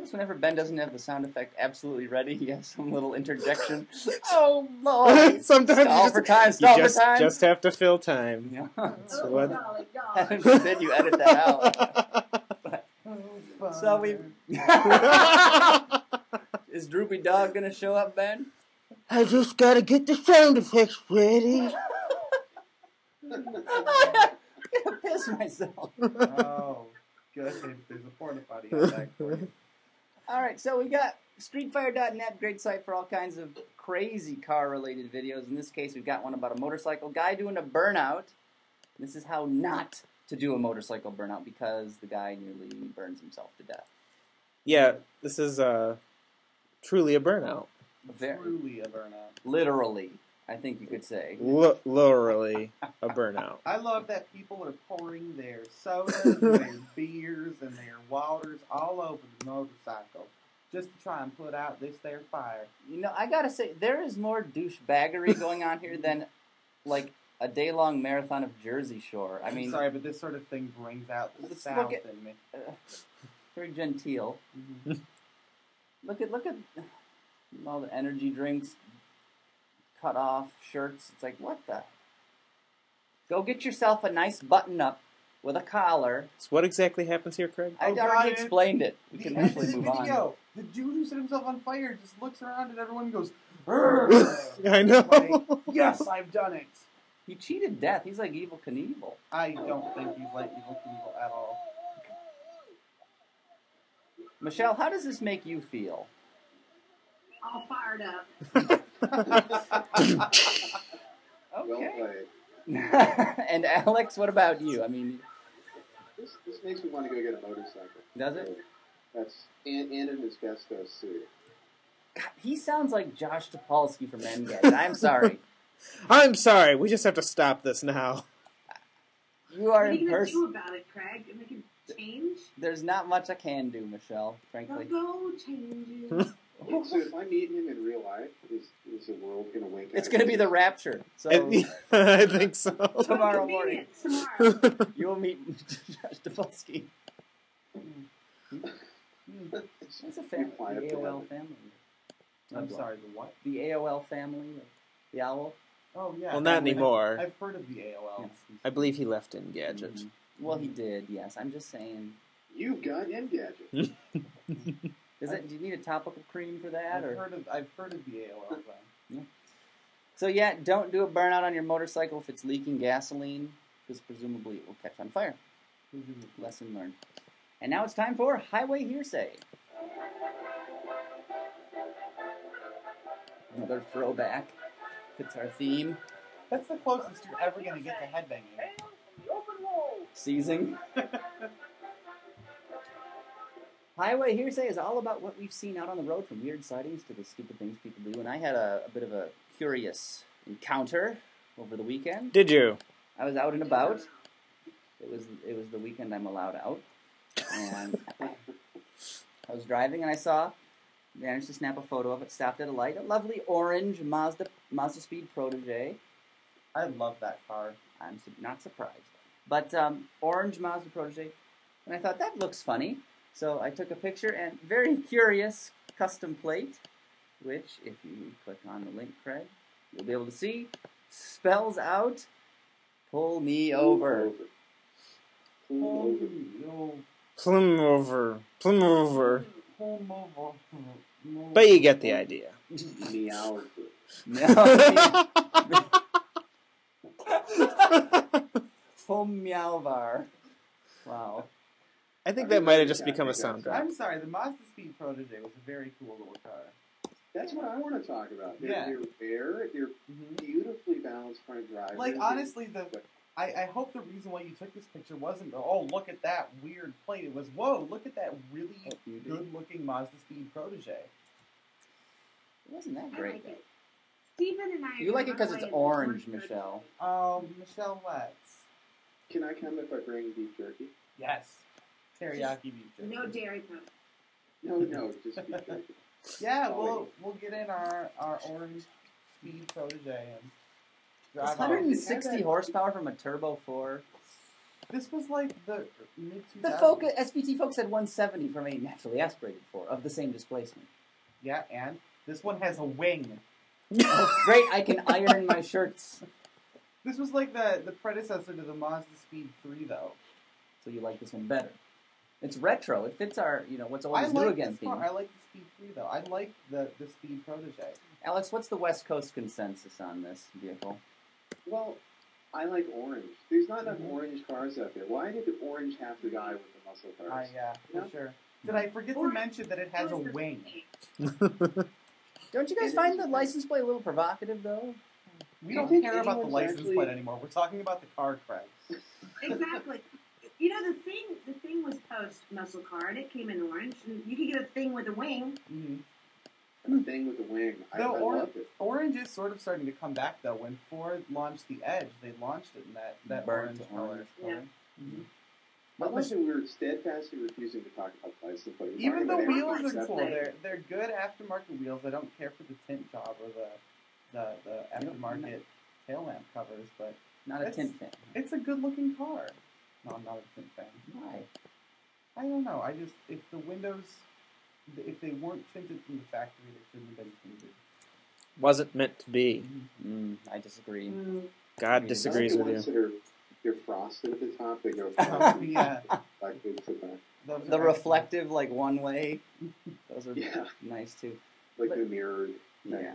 notice whenever Ben doesn't have the sound effect absolutely ready, he has some little interjection. oh boy! Sometimes Stall you for just, time. you Stall just, for time. just have to fill time. Yeah. So Oh, what- golly, golly. Heaven forbid you edit that out. Oh, so we. is Droopy Dog gonna show up, Ben? I just gotta get the sound effects ready. I'm gonna piss myself. Oh, good. There's a porta potty out back for you. All right, so we got StreetFire.net, great site for all kinds of crazy car-related videos. In this case, we've got one about a motorcycle guy doing a burnout. This is how not to do a motorcycle burnout because the guy nearly burns himself to death. Yeah, this is uh, truly a burnout. Very, Truly a burnout. literally, I think you could say. L- literally a burnout. I love that people are pouring their sodas, and their beers, and their waters all over the motorcycle just to try and put out this there fire. You know, I gotta say, there is more douchebaggery going on here than like a day-long marathon of Jersey Shore. I I'm mean, sorry, but this sort of thing brings out the South at- in me. uh, very genteel. Look at look at all the energy drinks, cut off shirts. It's like what the? Go get yourself a nice button up with a collar. So what exactly happens here, Craig? I Oh, already it- explained it. We The can actually this move on. video, the dude who set himself on fire just looks around and everyone goes, I know. Like, yes, I've done it. He cheated death. He's like Evel Knievel. I don't think he's like evil evil at all. Michelle, how does this make you feel? All fired up. Well Okay. played. and Alex, what about you? I mean, This this makes me want to go get a motorcycle. does it? That's and, and an asbestos suit. God, he sounds like Josh Topolsky from Engadget. I'm sorry. I'm sorry. We just have to stop this now. You are what are in you going to do person. about it, Craig? Make it change? There's not much I can do, Michelle, frankly. Don't go changes. So if I meet him in real life, is is the world gonna wink? It's going to be the rapture. So I think so. Tomorrow morning. Tomorrow. you will meet Josh Topolsky. It's a family, the. AOL family. I'm sorry, the what? The AOL family, the owl. Oh yeah. Well, not I've- anymore. I've heard of the AOL. I believe he left Engadget. Mhm. Well, he did. Yes, I'm just saying. You've got Engadget. Is it? Do you need a topical cream for that, I've or? heard of I've heard of the AOL thing. So yeah, don't do a burnout on your motorcycle if it's leaking gasoline, because presumably it will catch on fire. Lesson learned. And now it's time for highway hearsay. Another throwback. It's our theme. That's the closest you're ever gonna get to headbanging. Seizing. Highway hearsay is all about what we've seen out on the road, from weird sightings to the stupid things people do. And I had a, a bit of a curious encounter over the weekend. Did you? I was out and about. It was it was the weekend I'm allowed out, and I was driving and I saw managed to snap a photo of it. Stopped at a light, a lovely orange Mazda Mazda Speed Protege. I love that car. I'm su- not surprised, but um, orange Mazda Protege, and I thought that looks funny. So I took a picture and very curious custom plate, which if you click on the link, Craig, you'll be able to see spells out. Pull me over. Pull Pull over. me over. Plum over. Plum over. Pull me over. But you get the idea. Meow. No, Pum Meowvar. Wow. I think that might have just become a sound drop. I'm sorry, the Mazda Speed Protege was a very cool little car. That's what I want to talk about. They're, Yeah. they're fair. They're beautifully balanced front drivers. Like honestly, the I, I hope the reason why you took this picture wasn't oh look at that weird plate. It was whoa look at that really Oh, you did. good looking Mazda Speed Protege. It wasn't that I great. like it. Stephen and I. You like it because it's run away in orange, orange Michelle. Um, Michelle Letts. Can I come if I bring beef jerky? Yes, teriyaki beef jerky. No dairy products. No, no, just beef jerky. Yeah, we'll we'll get in our our orange Speed Protege and It's drive off. 160 horsepower from a Turbo 4. This was like the mid two The Focus, SVT folks had 170 from a naturally aspirated 4 of the same displacement. Yeah, and this one has a wing. Oh, great, I can iron my shirts. This was like the the predecessor to the Mazda Speed Three, though. So you like this one better. It's retro. It fits our, you know, what's old I is new like again this theme. car. I like the Speed Three, though. I like the the Speed Protege. Alex, what's the West Coast consensus on this vehicle? Well, I like orange. There's not enough Mhm. orange cars out there. Why did the orange have the guy with the muscle cars? yeah, Yeah. for sure. Did I forget to mention that it has a wing? Don't you guys It find is. the license plate a little provocative, though? We don't think care about the license plate anymore. We're talking about the car crash. Exactly. You know the thing. The thing was post muscle car, and it came in orange. And you could get a thing with a wing. Mm-hmm. The thing with the wing. I, No, I or- loved it. Orange is sort of starting to come back though. When Ford launched the Edge, they launched it in that that Burnt orange color. orange Yeah. Mhm. I love that we were steadfastly refusing to talk about license plate. Even the wheels are cool. that. They're they're good aftermarket wheels. I don't care for the tint job or the the, the You don't- aftermarket tail lamp covers, but Not a tint fan. it's a good looking car. No, I'm not a tint fan. Why? I don't know. I just if the windows if they weren't tinted from the factory, they shouldn't have been tinted. Wasn't meant to be. Mm, I disagree. God I disagrees with the you. that are they're frosted at the top. They go from yeah, back to the those The are reflective, like one way. Those are Yeah, nice too. like But- the mirrored. thing. Yeah,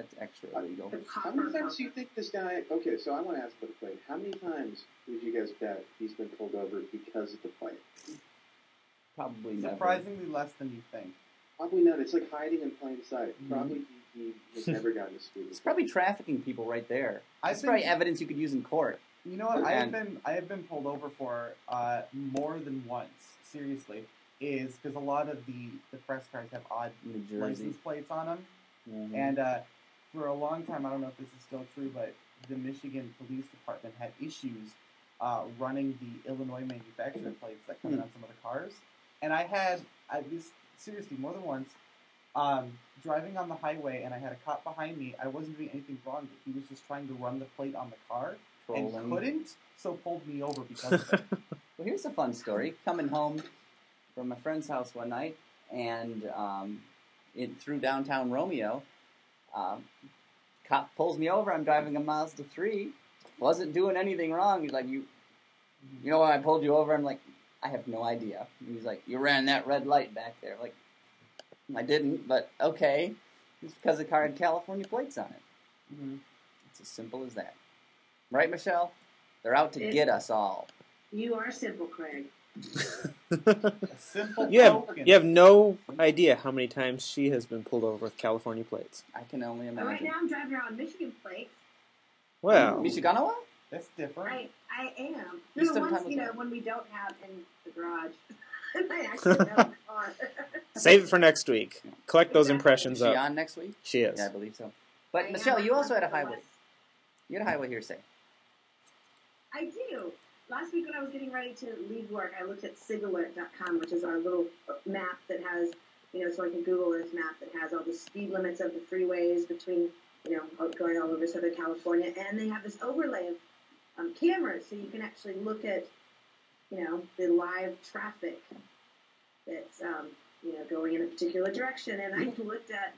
that's extra illegal. How many times do you think this guy? Okay, so I want to ask about the plate. How many times would you guys bet he's been pulled over because of the plate? Probably never. surprisingly less than you think. Probably not. It's like hiding in plain sight. Mhm. Probably he, he has never gotten a speed. It's probably trafficking people right there. I've It's been- probably evidence you could use in court. You know what? I have been I have been pulled over for uh, more than once. Seriously, is because a lot of the the press cars have odd New license plates on them, Mhm. and uh, for a long time, I don't know if this is still true, but the Michigan Police Department had issues uh, running the Illinois manufacturer plates that come in Hmm. on some of the cars, and I had I this seriously more than once. Um, driving on the highway, and I had a cop behind me. I wasn't doing anything wrong, but he was just trying to run the plate on the car and couldn't, so pulled me over because of it. Well, here's a fun story. Coming home from a friend's house one night, and um, in through downtown Romeo. Um, cop pulls me over. I'm driving a Mazda three. Wasn't doing anything wrong. He's like, you, you know why I pulled you over? I'm like, I have no idea. And he's like, you ran that red light back there. Like, I didn't, but okay. It's because the car had California plates on it. Mhm. It's as simple as that. Right, Michelle? They're out to get us all. You are simple, Craig. A simple you have token. you have no idea how many times she has been pulled over with California plates. I can only But right now I'm driving around Michigan plates. Well, Michiganawa? That's different. I I am. You There still ones, you know, car? when we don't have in the garage. I actually have car. save it for next week. Collect those Exactly. impressions Is she up. on next week? She is. Yeah, I believe so. But I Michelle, you also had a highway. You had a highway hearsay. I do. Last week when I was getting ready to leave work, I looked at sigalert.com, which is our little map that has, you know, so I can Google this map that has all the speed limits of the freeways between, you know, going all over Southern California. And they have this overlay of um, cameras, so you can actually look at, you know, the live traffic that's, um, you know, going in a particular direction. And I looked at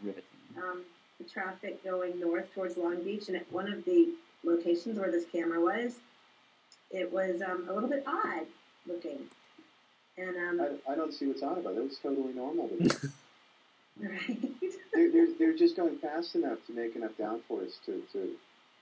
um, the traffic going north towards Long Beach, and at one of the locations where this camera was, it was um, a little bit odd looking. And um, I, I don't see what's odd about it. It was totally normal to me. right, they're, they're, they're just going fast enough to make enough downforce to, to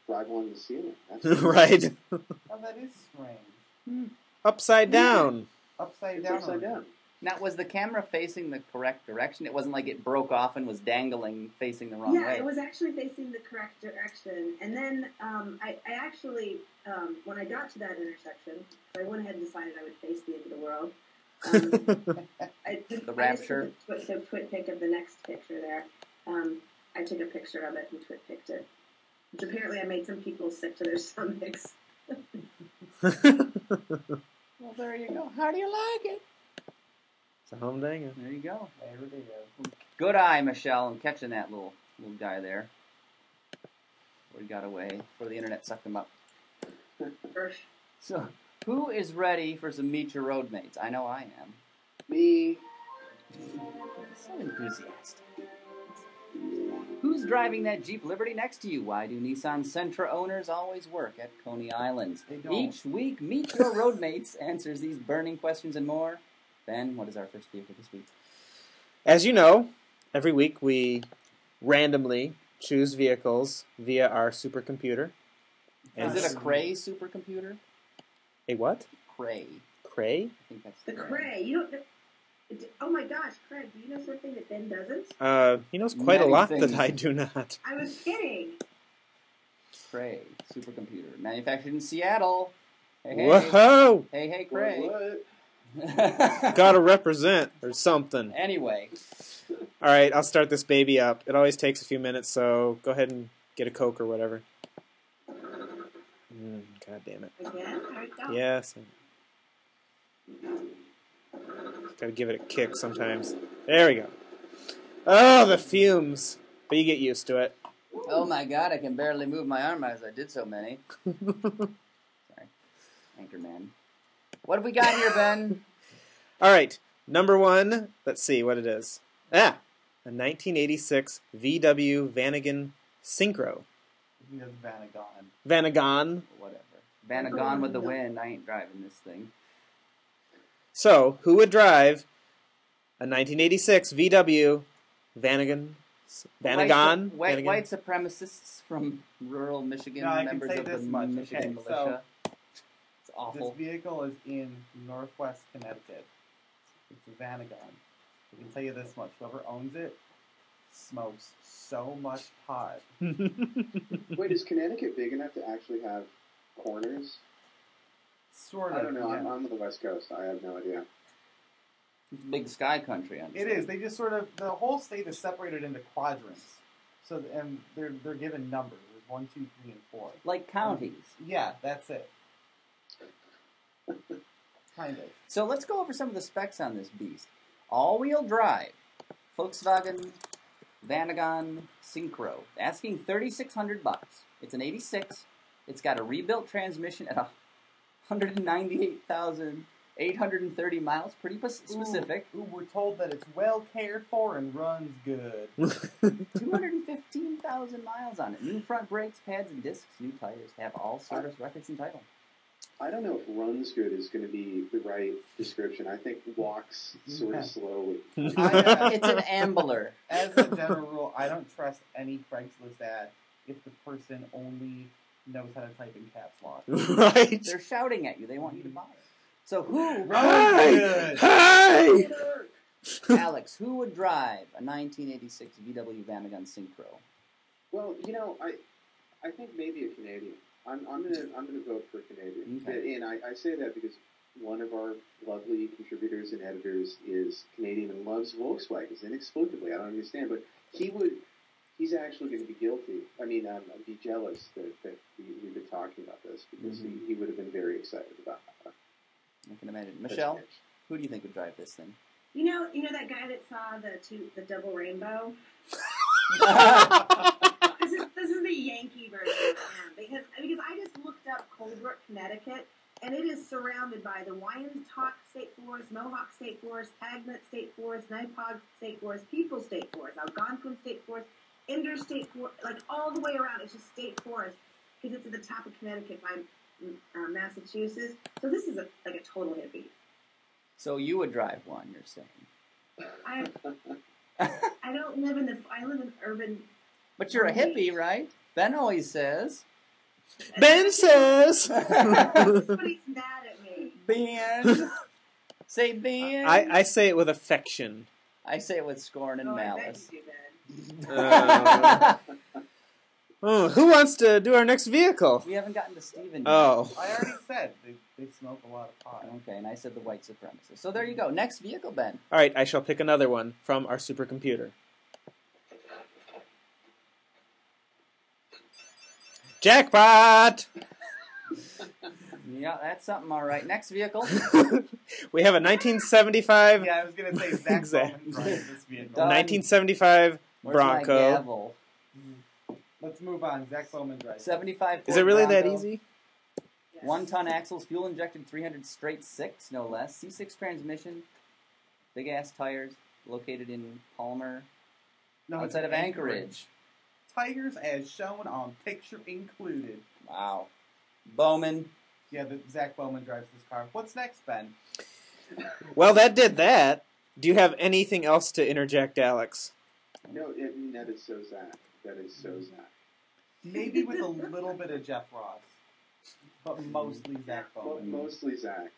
drive along the ceiling. That's right. Oh, that is strange. Upside down. Upside It's down. upside down. Now, was the camera facing the correct direction? It wasn't like it broke off and was dangling facing the wrong yeah, way. Yeah, it was actually facing the correct direction. And then um, I, I actually, um, when I got to that intersection, I went ahead and decided I would face the end of the world. Um, I took, The I just rapture. took a twit, twit pic of the next picture there. Um, I took a picture of it and twit picked it. Which apparently I made some people sick to their stomachs. Well, there you go. How do you like it? So humdinger. There you go. There it is. Good eye, Michelle, and catching that little little guy there. Before he got away, before the internet sucked him up. Or- So, who is ready for some Meet Your Roadmates? I know I am. Me, So enthusiastic. Who's driving that Jeep Liberty next to you? Why do Nissan Sentra owners always work at Coney Island? They don't. Each week, Meet Your Roadmates answers these burning questions and more. Ben, what is our first vehicle this week? As you know, every week we randomly choose vehicles via our supercomputer. Is it a Cray supercomputer? A what? Cray. Cray? I think that's The Cray. You don't. Oh my gosh, Craig, do you know something that Ben doesn't? Uh, he knows quite Many a lot things. that I do not. I was kidding. Cray supercomputer. Manufactured in Seattle. Hey, hey. Whoa! Hey, hey. Cray. what? Gotta represent or something. Anyway, All right, I'll start this baby up. It always takes a few minutes, so go ahead and get a Coke or whatever. Mm, God damn it. Again? There we go. Yes. Gotta give it a kick sometimes. There we go. Oh, the fumes. But you get used to it. oh my god, I can barely move my arm as I did so many. Sorry. Anchorman. What have we got here, Ben? All right, number one. Let's see what it is. Ah, a 1986 VW Vanagon Synchro. He has Vanagon. Vanagon. Whatever. Vanagon with the wind. I ain't driving this thing. So, who would drive a 1986 VW Vanagon? Vanagon? White, white, Vanagon? white supremacists from rural Michigan, No, I can members say of the this much, Michigan okay, so- militia. it's This vehicle is in Northwest Connecticut. It's a Vanagon. I can tell you this much: whoever owns it smokes so much pot. Wait, is Connecticut big enough to actually have corners? Sort of. I don't know. I'm, yeah. I'm on the West Coast. I have no idea. Big sky country. I'm It is. They just sort of the whole state is separated into quadrants. So and they're they're given numbers. There's one, two, three, and four. Like counties. Yeah, that's it. Kind of. So let's go over some of the specs on this beast. All-wheel drive, Volkswagen Vanagon Synchro, asking 3,600 bucks. It's an 86. It's got a rebuilt transmission at 198,000 830 miles, pretty specific. Ooh, ooh, we're told that it's well cared for and runs good. 215,000 miles on it. New front brakes, pads, and discs. New tires. Have all service records and title. I don't know if runs good is going to be the right description. I think walks mm-hmm. sort of slowly. I, It's an ambler. As a general rule, I don't trust any Craigslist ad if the person only knows how to type in caps lock. right. They're shouting at you. They want you to buy it. So who, Hi! good. Hi! Alex, who would drive a 1986 VW Vanagon Synchro? Well, you know, I I think maybe a Canadian. I'm, I'm gonna I'm gonna vote for a Canadian, Okay. and I, I say that because one of our lovely contributors and editors is Canadian and loves Volkswagens inexplicably. I don't understand, but he would. He's actually going to be guilty. I mean, um, I'd be jealous that, that we, we've been talking about this because Mhm. he, he would have been very excited about uh, I can imagine. Michelle, who do you think would drive this thing? You know, you know that guy that saw the two, the double rainbow. This is this is the Yankee version of him because because I just looked up Colebrook, Connecticut, and it is surrounded by the Wyandotte State Forest, Mohawk State Forest, Agnet State Forest, Nipog State Forest, People State Forest, Algonquin State Forest, Interstate Forest, like all the way around. It's just state forest because it's at the top of Connecticut by uh, Massachusetts. So this is a, like a total hippie. So you would drive one, you're saying. I I don't live in the I live in urban. But you're a hippie, right? Ben always says. Ben says. Somebody's mad at me. Ben. Say Ben. I, I say it with affection. I say it with scorn and oh, I bet malice. you do, Uh, oh, who wants to do our next vehicle? we haven't gotten to Steven yet. Oh. I already said they, they smoke a lot of pot. Okay, and I said the white supremacist. So there you go. Next vehicle, Ben. All right, I shall pick another one from our supercomputer. Jackpot! Yeah, that's something all right. Next vehicle. we have a 1975, Yeah, I was gonna say Zach Exactly. Bowman drives this vehicle. Done. 1975 Where's Bronco. My gavel? Hmm. Let's move on. Zach Bowman drives. 75. Is it really that easy? Yes. One ton axles, fuel injected 300 straight six, no less. C6 transmission, big ass tires, located in Palmer, No, outside of Anchorage. Tigers as shown on picture included. Wow. Bowman. Yeah, the, Zach Bowman drives this car. What's next, Ben? Well, that did that. Do you have anything else to interject, Alex? No, I mean that is so Zach. That is so Zach. Maybe with a little bit of Jeff Ross, but mm-hmm. mostly Zach Well, Bowman. mostly Zach.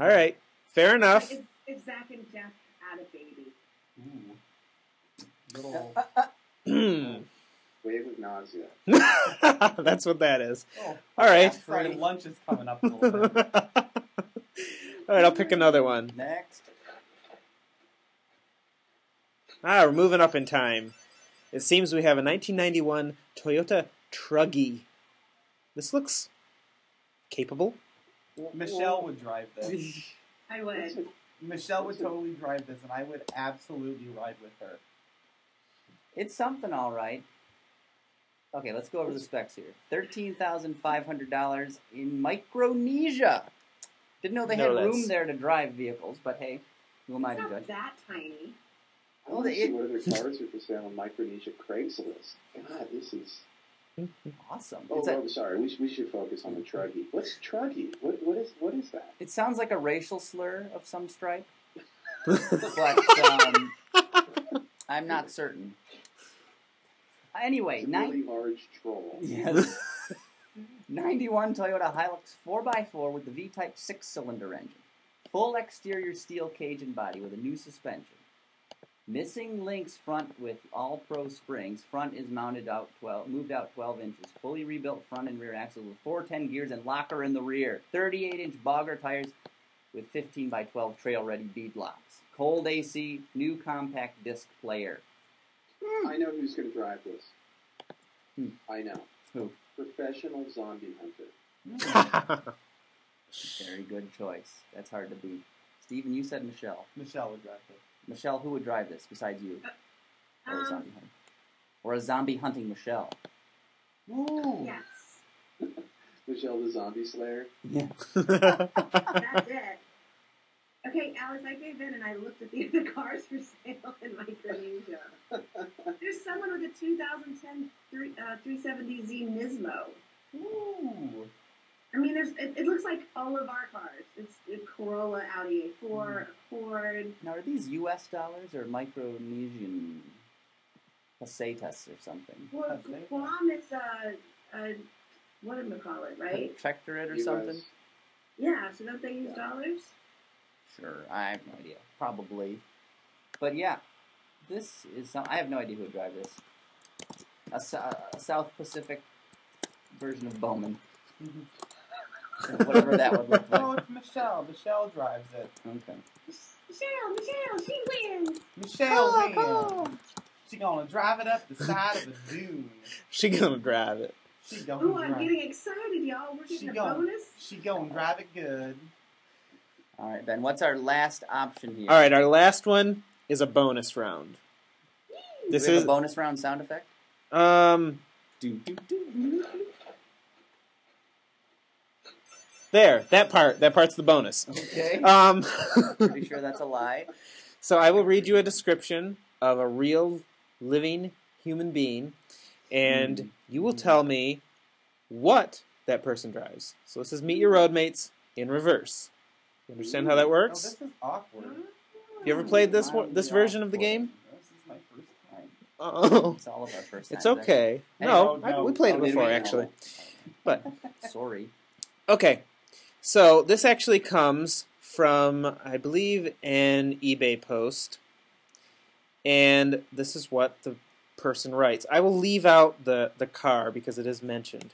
All right, fair enough. It's, it's Zach and Jeff had a baby. Ooh. Little. Wave of nausea. That's what that is. Oh, All right. Friday lunch is coming up a little bit. All right, I'll pick another one. Next. Ah, we're moving up in time. It seems we have a 1991 Toyota Truggy. This looks capable. Michelle would drive this. I would. Michelle would totally drive this, and I would absolutely ride with her. It's something, all right. Okay, let's go over the specs here. Thirteen thousand five hundred dollars in Micronesia. Didn't know they No had room there to drive vehicles, but hey, who am I to judge? that tiny. I want to see what other cars are for sale on Micronesia Craigslist. God, this is. Awesome. Oh, It's a, oh sorry. We, we should focus on the truggy. What's truggy? What what is what is that? it sounds like a racial slur of some stripe, but um, I'm not certain. Anyway, It's a nine. really large troll. Yes. 91 Toyota Hilux 4x4 with the V-Type six-cylinder engine. Full exterior steel cage and body with a new suspension. Missing links front with all-pro springs. Front is mounted out 12, moved out 12 inches. Fully rebuilt front and rear axle with 410 gears and locker in the rear. 38-inch bogger tires with 15 by 12 trail-ready bead locks. Cold AC, new compact disc player. I know who's going to drive this. Hmm. I know. Who? Professional zombie hunter. Very good choice. That's hard to beat. Steven, you said Michelle. Michelle would drive this. Michelle, who would drive this besides you? Or a Um, zombie hunter? Or a zombie hunting Michelle? Ooh. yes. Michelle the zombie slayer. Yeah. That's it. Okay, Alex, I gave in and I looked at the other cars for sale in Micronesia. There's someone with a 2010 three, uh, 370Z Nismo. Ooh. I mean, there's it, it looks like all of our cars. It's a Corolla, Audi A4, hmm. Ford. Now, are these U.S. dollars or Micronesian pesetas or something? Well. Guam is a, a what do we call it, right? Protectorate or US. something? Yeah. So don't they use Yeah. dollars? Sure, I have no idea. Probably. But yeah, this is. Some, I have no idea who would drive this. A, a South Pacific version of Bowman. Whatever that would look like. Oh, it's Michelle. Michelle drives it. Okay. Michelle, Michelle, she wins. Michelle wins. She gonna drive it up the side of a dune. She gonna drive it. She gonna Ooh, I'm getting excited, y'all. We're She getting a gonna- bonus. She gonna drive it good. All right, Ben. What's our last option here? All right, our last one is a bonus round. Do This is a bonus round sound effect. um Do, do, do. there. That part. That part's the bonus. Okay. Um. Pretty sure that's a lie. So I will read you a description of a real living human being, and you will tell me what that person drives. So this is Meet Your Roadmates in reverse. You understand how that Oh, works? this is awkward. You ever played this one, this is version of the game? This is my first time. Oh, It's all of our first. it's okay. Hey, oh, No, oh, no, I- no. we played Oh, it before actually. But. Sorry. okay, so this actually comes from I believe an eBay post, and this is what the person writes. I will leave out the the car because it is mentioned.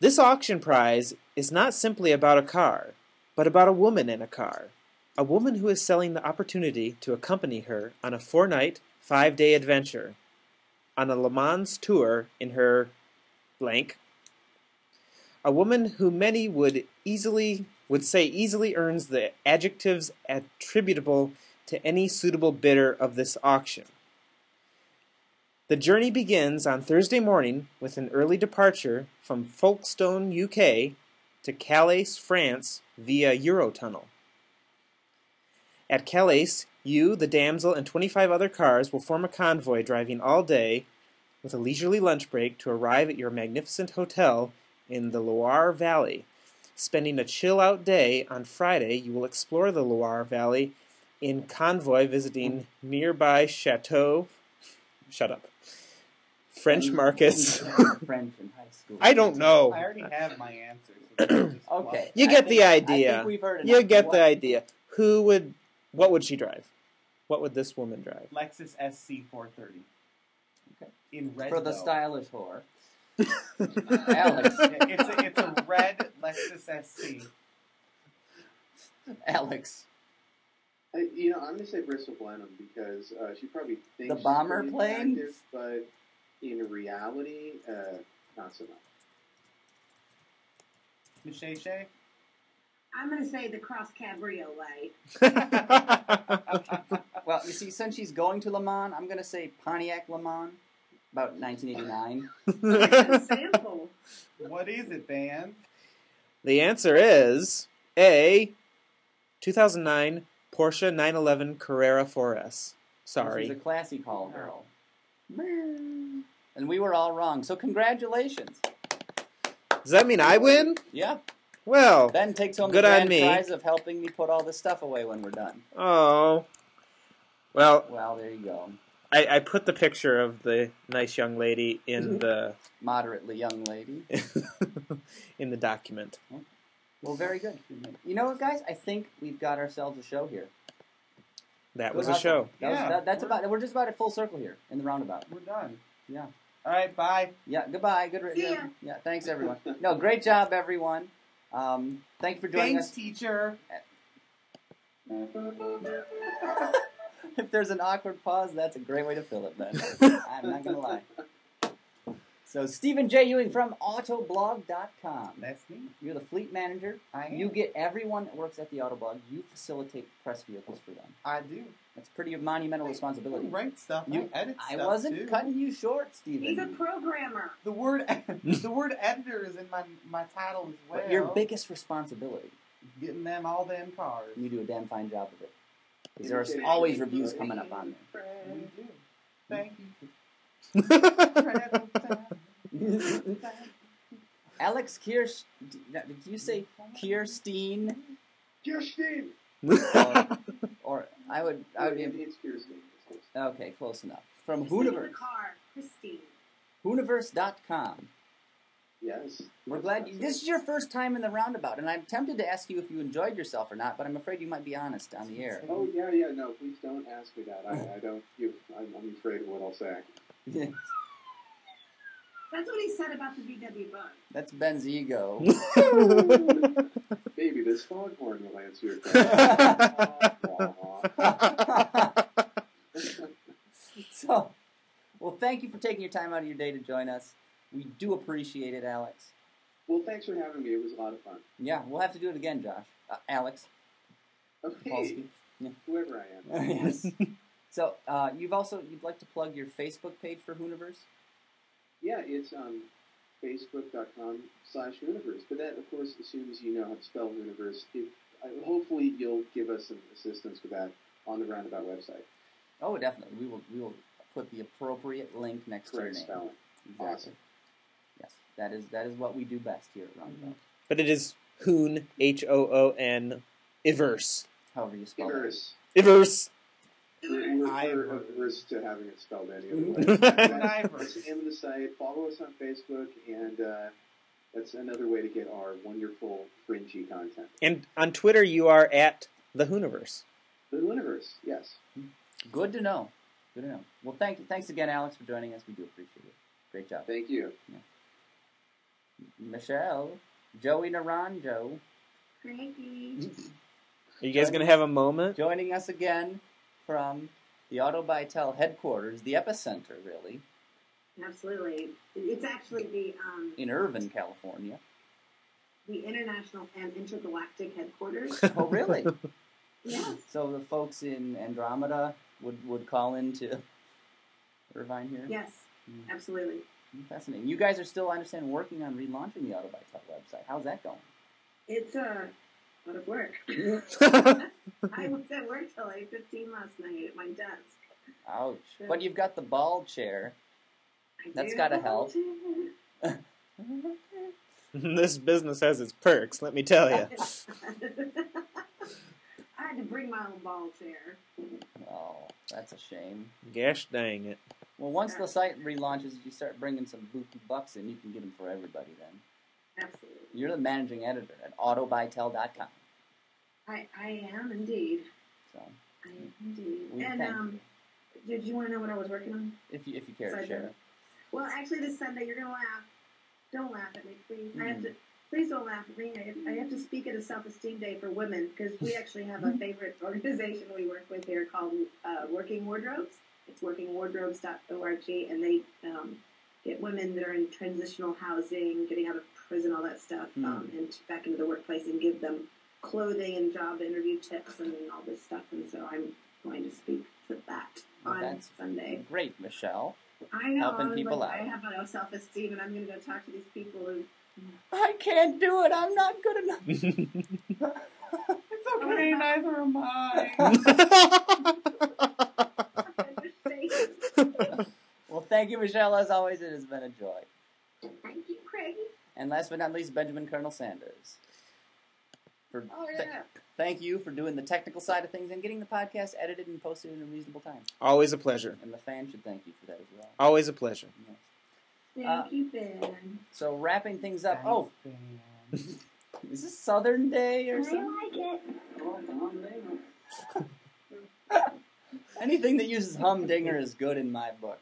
This auction prize is not simply about a car, but about a woman in a car. A woman who is selling the opportunity to accompany her on a four night, five day adventure on a Le Mans tour in her blank. A woman who many would easily would say easily earns the adjectives attributable to any suitable bidder of this auction. The journey begins on Thursday morning with an early departure from Folkestone, UK to Calais, France via Eurotunnel. At Calais, you, the damsel, and 25 other cars will form a convoy driving all day with a leisurely lunch break to arrive at your magnificent hotel in the Loire Valley. Spending a chill out day on Friday, you will explore the Loire Valley in convoy visiting nearby chateau. Shut up. French markets. French in high school. I don't know. I already have my answer. So this is just Okay. You I get the think- I idea. think we've heard. You get What- the idea. Who would? What would she drive? What would this woman drive? Lexus SC 430. Okay. In red. for the though. stylish whore. Alex. It's a, it's a red Lexus SC. Alex, I, you know, I'm going to say Bristol Blenheim because uh, she probably thinks The bomber pretty plane? attractive, but in reality, uh, not so much. Michelle Shay? I'm going to say the Cross Cabriolet. well, you see, since she's going to Le Mans, I'm going to say Pontiac Le Mans, about 1989. Sample. What is it, Dan? the answer is A. 2009 Porsche 911 Carrera 4S. Sorry. She's Sorry. a classy call oh. girl. And we were all wrong. So congratulations. Does that mean I win? Yeah, Well, Ben takes home Good the on grand me. prize of helping me put all this stuff away when we're done. oh. Well, Well, there you go. I, I put the picture of the nice young lady in the Moderately young lady. in the document. Well, very good. You know what, guys? I think we've got ourselves a show here. That Good was a hustle. show. That was, Yeah, that, that's we're- about. We're just about at full circle here in the roundabout. We're done. Yeah. All right, bye. Yeah. Goodbye. Good. See yeah, ya. yeah. Thanks, everyone. No, great job, everyone. Um, thank you for joining us. Thanks, teacher. if there's an awkward pause, that's a great way to fill it, Ben. I'm not gonna lie. So, Stephen J. Ewing from Autoblog.com. That's me. You're the fleet manager. I am. You get everyone that works at the Autoblog. You facilitate press vehicles for them. I do. That's pretty a monumental I responsibility. write stuff. You- I edit I stuff wasn't too. cutting you short, Stephen. He's a programmer. The word the word editor is in my my title as well. But your biggest responsibility getting them all them cars. You do a damn fine job of it. Because Yeah, there's always reviews coming up on there. We do. Thank you. there. Alex Kirsch, did you say Kirstein? Kirsten. Or, or I would, I would be it's Kirsten. It's close. okay, close enough. From Christine in the Hooniverse, car, Christine. Hooniverse.com. Yes. We're glad you, this is your first time in the roundabout, and I'm tempted to ask you if you enjoyed yourself or not, but I'm afraid you might be honest on the air. Oh yeah, yeah. No, please don't ask me that. I, I don't. You, I'm, I'm afraid of what I'll say. That's what he said about the VW bug. That's Ben's ego. Baby, this foghorn will answer your question. so, well, thank you for taking your time out of your day to join us. We do appreciate it, Alex. well, thanks for having me. It was a lot of fun. Yeah, we'll have to do it again, Josh. Uh, Alex. Okay, Paulski. whoever I am. yes. So, uh, you've also you'd like to plug your Facebook page for Hooniverse? Yeah, it's um, facebook.com slash universe. But that, of course, assumes you know how to spell universe. If, uh, hopefully, you'll give us some assistance with that on the Roundabout website. Oh, definitely. We will. We will put the appropriate link next to your Correct name. spelling. Exactly. Awesome. Yes, that is that is what we do best here at Roundabout. but it is Hoon, H O O N, Iverse. However you spell it. Universe. Iverse. We're, we're Iverse. averse to having it spelled any other way. Iverse. That's the name of the site. Follow us on Facebook, and uh, that's another way to get our wonderful fringy content. And on Twitter, you are at the Hooniverse. The universe, yes. Good to know. Good to know. Well, thank you. Thanks again, Alex, for joining us. We do appreciate it. Great job, Thank you. Michelle, Joey Naranjo, Cranky. Are you guys going to have a moment? joining us again from the Auto Bytel headquarters, the epicenter, really, Absolutely. It's actually the um, in Irvine, California. the international and intergalactic headquarters. Oh, really? yes. so the folks in Andromeda would would call into Irvine here. Yes. Mm. Absolutely. Fascinating. You guys are still, I understand, working on relaunching the Auto Bytel website. How's that going? It's a lot of work. I was at work till 8.15 last night at my desk. Ouch. But you've got the ball chair. I That's do gotta help. this business has its perks, let me tell you. I had to bring my own ball chair. Oh, that's a shame. Gosh dang it. Well, once the site relaunches, you start bringing some bookie bucks in, you can get them for everybody then. Absolutely. You're the managing editor at autobytel.com. I, I am indeed. So, I am indeed. and um, did you want to know what I was working on? if you, if you care to share. Well, actually, this Sunday you're gonna laugh. Don't laugh at me, please. I have to. Please don't laugh at me. I have, I have to speak at a self-esteem day for women because we actually have a favorite organization we work with here called uh, Working Wardrobes. It's workingwardrobes.org, and they um, get women that are in transitional housing, getting out of prison, all that stuff, Hmm. um, and back into the workplace, and give them clothing and job interview tips and all this stuff. And so I'm going to speak to that Well, on that's- Sunday. Great, Michelle. I know. helping I was people like, out. I have no self-esteem, and I'm going to go talk to these people who. I can't do it. I'm not good enough. It's okay, neither am I. well, thank you, Michelle. As always, it has been a joy. Thank you, Craig. And last but not least, Benjamin Colonel Sanders. For Oh th- yeah. thank you for doing the technical side of things and getting the podcast edited and posted in a reasonable time. Always a pleasure. And the fans should thank you for that as well. Always a pleasure. Yes. Thank Uh, you, Ben. So wrapping things up. Oh, Thanks, is this Southern Day or I something? like it. Anything that uses humdinger is good in my book.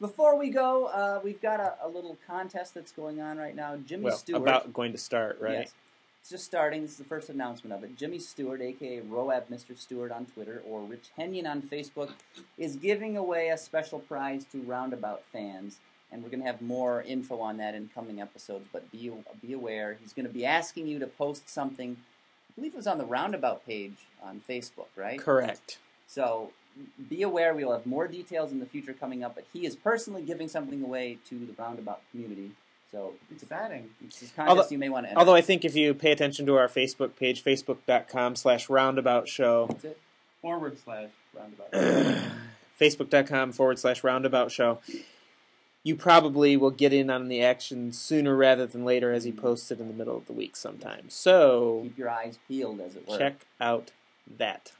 Before we go, uh, we've got a, a little contest that's going on right now. Jimmy Well, Stewart. about going to start, right? Yes. It's just starting. This is the first announcement of it. Jimmy Stewart, aka Roab Mr. Stewart on Twitter, or Rich Henyon on Facebook, is giving away a special prize to Roundabout fans. And we're going to have more info on that in coming episodes, but be, be aware. He's going to be asking you to post something, I believe it was on the Roundabout page on Facebook, right? Correct. So be aware, we'll have more details in the future coming up, but he is personally giving something away to the Roundabout community. So it's a, Exciting. it's contest Although- you may want to enter. Although I think if you pay attention to our Facebook page, facebook.com slash roundabout show, That's it. Forward slash roundabout. facebook.com forward slash roundabout show, you probably will get in on the action sooner rather than later as he mm-hmm. posts it in the middle of the week sometimes. So Keep your eyes peeled, as it were. check out that.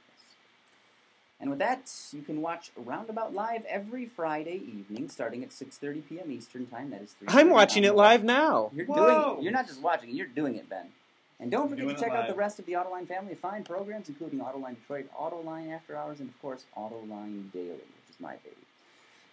And with that, you can watch Roundabout live every Friday evening, starting at 6:30 p.m. Eastern Time. That is 3. I'm watching it live now. You're Whoa! doing. You're not just watching. You're doing it, Ben. And don't forget to check out the rest of the Autoline family of fine programs, including Autoline Detroit, Autoline After Hours, and of course Autoline Daily, which is my baby.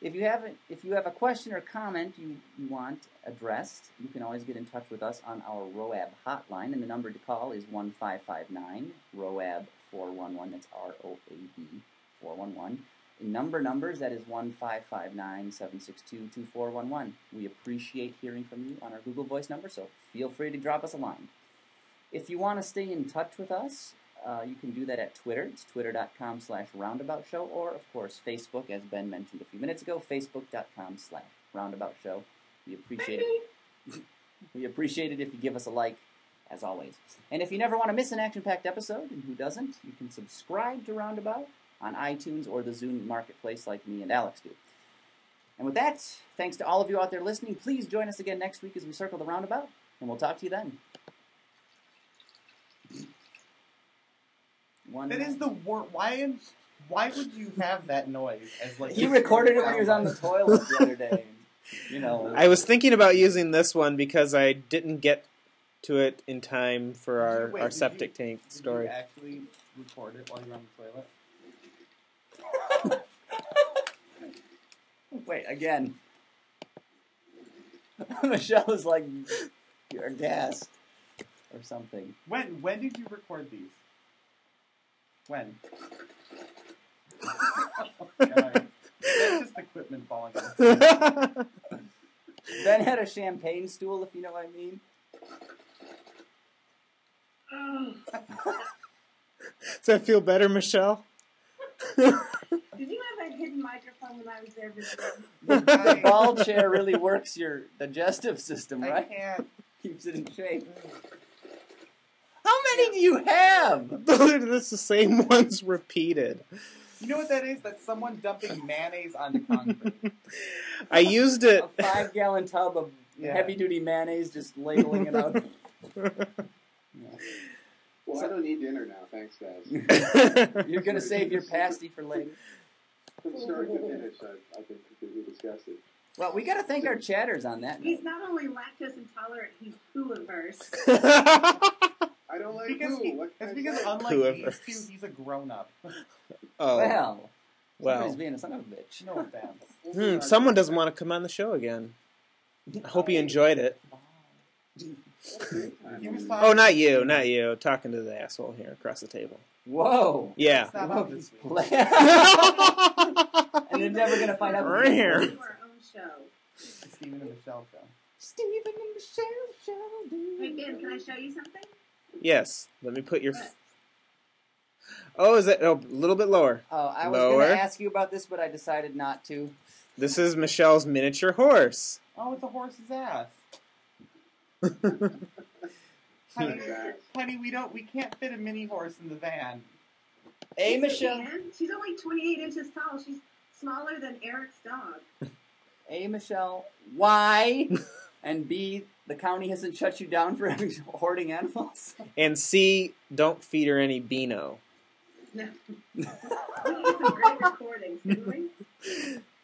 If you have if you have a question or comment you, you want addressed, you can always get in touch with us on our ROAB hotline, and the number to call is one five five nine ROAB four one one. That's R O A B four one one. In number numbers, that is one five five nine seven six two two four one one. We appreciate hearing from you on our Google Voice number, so feel free to drop us a line. If you want to stay in touch with us, uh, you can do that at Twitter. It's twitter.com slash roundabout show, or of course Facebook, as Ben mentioned a few minutes ago, facebook.com slash roundabout show. We appreciate it. We appreciate it if you give us a like, as always. And if you never want to miss an action-packed episode, and who doesn't, you can subscribe to Roundabout on iTunes or the Zune Marketplace like me and Alex do. And with that, thanks to all of you out there listening. Please join us again next week as we circle the roundabout, and we'll talk to you then. One That is the wor Why? am- Why would you have that noise as like? He recorded it when he was on the toilet the other day. You know, I was thinking about using this one because I didn't get to it in time for our, wait, our septic you- tank Did story. you actually record it while you were on the toilet? wait again. Michelle is like, you're gassed or something. When? When did you record these? When? oh, God. That's just equipment falling. out. Ben had a champagne stool, if you know what I mean. Does that feel better, Michelle? Did you have a hidden microphone when I was there visiting? The, the ball chair really works your digestive system, I right? can't. Keeps it in shape. How many do you have? That's the same ones repeated. You know what that is? That's someone dumping mayonnaise onto concrete. I used it. A five gallon tub of Yeah. heavy duty mayonnaise, just ladling it out. Well, I don't need dinner now, thanks, guys. You're gonna save your pasty for later. From start to finish, I've, I've been completely disgusted. Well, we gotta thank our chatters on that. He's note. not only lactose intolerant, he's poo averse. I don't like because poo. he, What that's because say? unlike Whoever. these two, he's a grown up. oh, Well, well. somebody's being a son of a bitch. No offense. Hmm, someone doesn't want to come on the show again. I hope you enjoyed it. He was Oh, not you, not you. Talking to the asshole here across the table. Whoa. Yeah. It's not about this week. and they're never gonna find out. Right here. Our own show. Stephen and Michelle show. Stephen and Michelle show. do. Hey Ben, can I show you something? Yes. Let me put your. What? Oh, is that oh, a little bit lower? Oh, I was gonna ask you about this, but I decided not to. This is Michelle's miniature horse. Oh, it's a horse's ass. Honey, honey, we don't, we can't fit a mini horse in the van. Hey, Yes, Michelle. She's only 28 inches tall. She's smaller than Eric's dog. A, Michelle, why? and B, the county hasn't shut you down for having hoarding animals? And C, don't feed her any Beano. No. we need some great recordings, didn't we?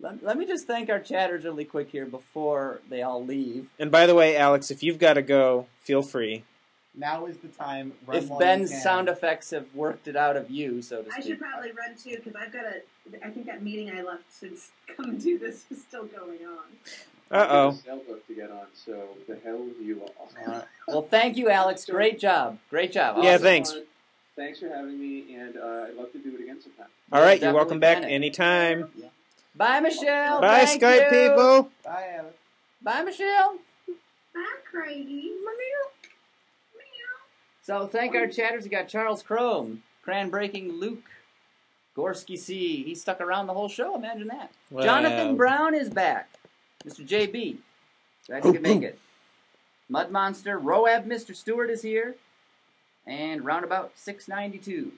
Let, let me just thank our chatters really quick here before they all leave. And by the way, Alex, if you've got to go, feel free. Now is the time. Run if Ben's sound effects have worked it out of you, so to I speak. should probably run too because I've got a. I think that meeting I left to come and do this is still going on. Uh oh. sailboat to get on, so the hell with you all. Uh, well, thank you, Alex. Great job. Great job. Yeah, Awesome. thanks. Thanks for having me, and uh, I'd love to do it again sometime. All right, you're welcome back plan it. anytime. Bye, Michelle. Bye, Thank Skype you. people. Bye, Alex. Bye, Michelle. Bye, Craigie. So thank our chatters. We got Charles Chrome, Cran Breaking Luke, Gorski C. He stuck around the whole show. Imagine that. Well, Jonathan Brown is back. Mr. JB. Glad you could make it. Mud Monster, Roab Mr. Stewart is here. And Roundabout 692.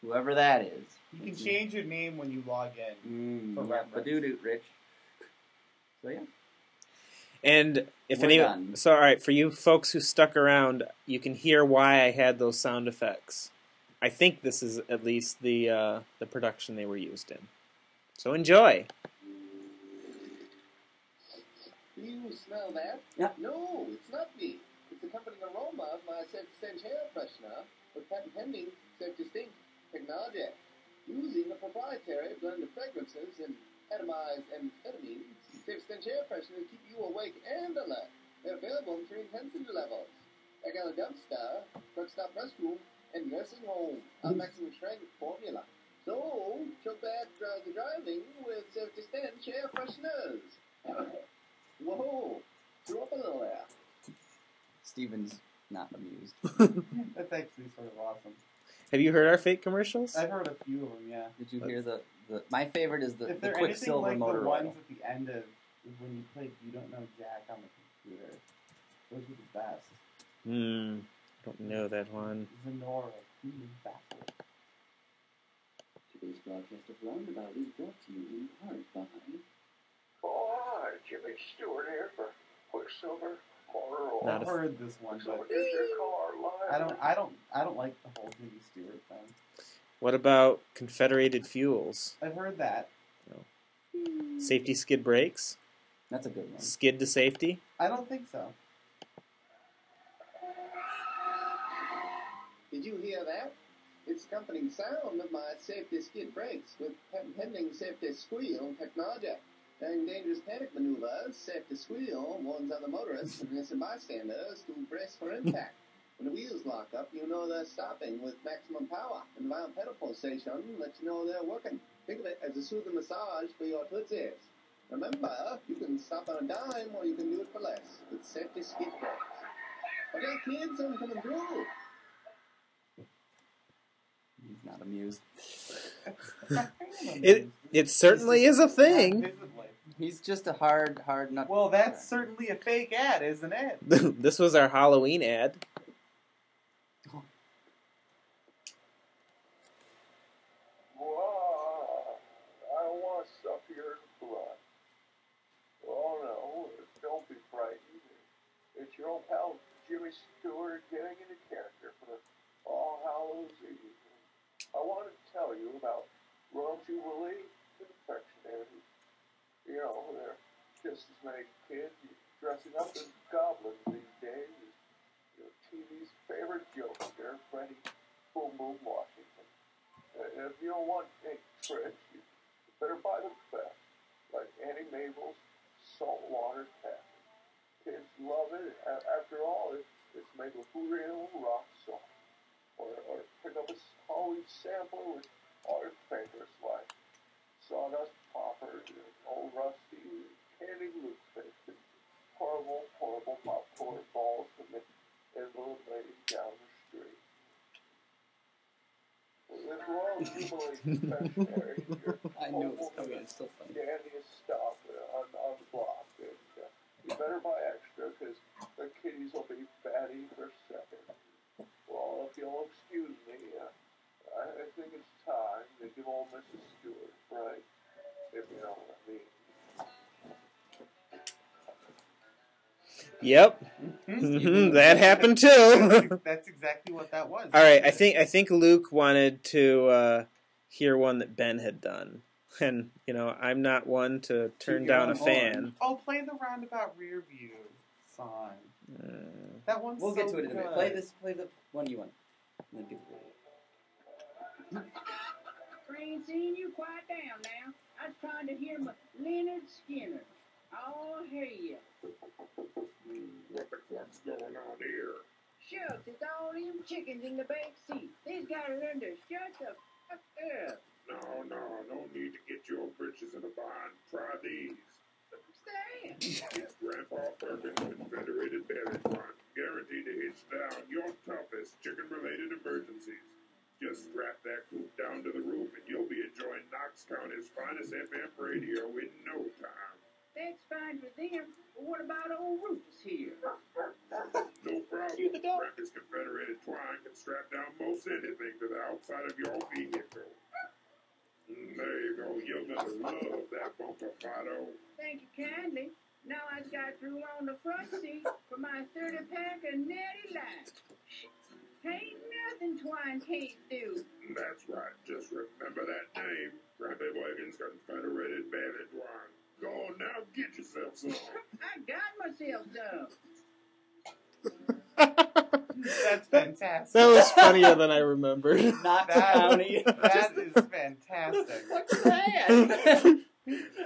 Whoever that is. You can change your name when you log in. Mm, For yeah, reference. Badoo-doo, Rich. So yeah. And if We're any, done. so all right, for you folks who stuck around, you can hear why I had those sound effects. I think this is at least the uh, the production they were used in. So enjoy. You smell that? Yeah. No, it's not me. It's the comforting aroma of my self-stench hair freshener with patent pending self-distinct technology. Using a proprietary blend of fragrances and atomized amphetamines, self-stench hair fresheners keep you awake and alert. They're available in three intensity levels. Like a dumpster, truck stop restroom, and nursing home. A maximum strength formula. So, choke bad uh, the driving with self-distinct hair fresheners. Whoa, threw up a little there. Steven's not amused. That's actually sort of awesome. Have you heard our fake commercials? I've heard a few of them, yeah. Did you hear the, the my favorite is the, if the they're anything Quicksilver like motor the ones oil. at the end of when you played You Don't Know Jack on the computer, those were the best. Hmm. Don't know that one. Zenora, human baffled. Today's broadcast of Roundabout is brought to you in part by Oh, hi, Jimmy Stewart here for Quicksilver Motor Oil. Not I've a- heard this one, but Quicksilver your car. I don't, I don't, I don't like the whole Jimmy Stewart thing. What about Confederated Fuels? I've heard that. Safety skid brakes? That's a good one. Skid to safety? I don't think so. Did you hear that? It's the accompanying sound of my safety skid brakes with patent pending safety squeal technology. During dangerous panic maneuvers, safety squeal warns other motorists and innocent bystanders to brace for impact. When the wheels lock up, you know they're stopping with maximum power, and the violent pedal pulsation lets you know they're working. Think of it as a soothing massage for your tootsies. Remember, you can stop on a dime or you can do it for less with safety skid brakes. Okay, kids, I'm coming through. He's not amused. It it certainly is a thing. Visibly. He's just a hard, hard nut. Well, that's certainly a fake ad, isn't it? this was our Halloween ad. I want to stuff your blood. Oh no, don't be frightened. It's your old pal Jimmy Stewart getting into character for All Hallows Eve. I want to tell you about Royal Jubilee confectionery. You know, there just as many kids dressing up as goblins these days you know, TV's favorite jokester, Freddie Boom Boom Washington. Uh, if you don't want any tricks, you better buy the best, like Annie Mabel's saltwater taffy. Kids love it. After all, it, it's made with real rock salt. Or, or pick up a Halloween sampler with all your favorites like sawdust poppers, and old rusty candy loose fish, and horrible, horrible popcorn balls from the little lady down the street. With Royal Jubilee confectionery, I knew it was home coming. It's still funny. dandiest stop uh, on, on the block. And, uh, you better buy extra because the kitties will be fatty for a second. Well, if you'll excuse me, uh, I, I think it's time to give old Mrs. Stewart a break, if you know what I mean. Yep. Mhm, that happened too. That's exactly what that was. All right, I think I think Luke wanted to uh, hear one that Ben had done, and you know I'm not one to turn Keep down a going on. fan. Oh, play the roundabout rear view song. Uh, That one's We'll get to it in a minute. Play this. Play the one you want. And then give it- Francine, you quiet down now. I was trying to hear my Lynyrd Skynyrd. Oh, hell. What the fuck's going on here? Shucks, it's all them chickens in the back seat. Got to learn to shut the fuck up. No, no, no need to get your britches in a bind. Try these. It's Grandpa Perkins Confederated Berry Run. Guaranteed to hitch down your toughest chicken-related emergencies. Just strap that coop down to the roof and you'll be enjoying Knox County's finest FM radio in no time. That's fine for them, but what about old Rufus here? no problem. This his confederated twine can strap down most anything to the outside of your vehicle. There you go. You're gonna love that Bunkafado. Thank you kindly. Now I've got through on the front seat for my 30 pack of Natty Light. Ain't nothing Twine can't do. That's right. Just remember that name. Grandpa Boykin's Confederated Bandit One. Go on now, get yourself some. I got myself some. That's fantastic. That was funnier than I remembered. Not That- County. that is fantastic. What's that?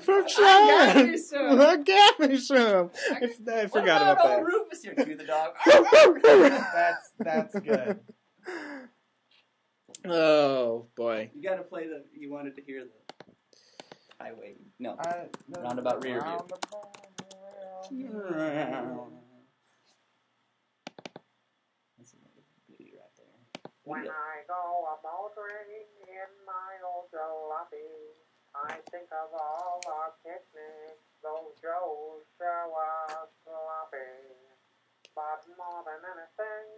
For I got you some. I got me some. I, I What forgot about about old Rufus here? Cue the dog. that. That's that's good. oh boy. You gotta play the. You wanted to hear the highway. No. Uh, no, Roundabout rear view. roundabout rear view. That's another beauty right there. When I go a motoring in my old jalopy, I think of all our picnics, those Joes sure was sloppy. But more than anything,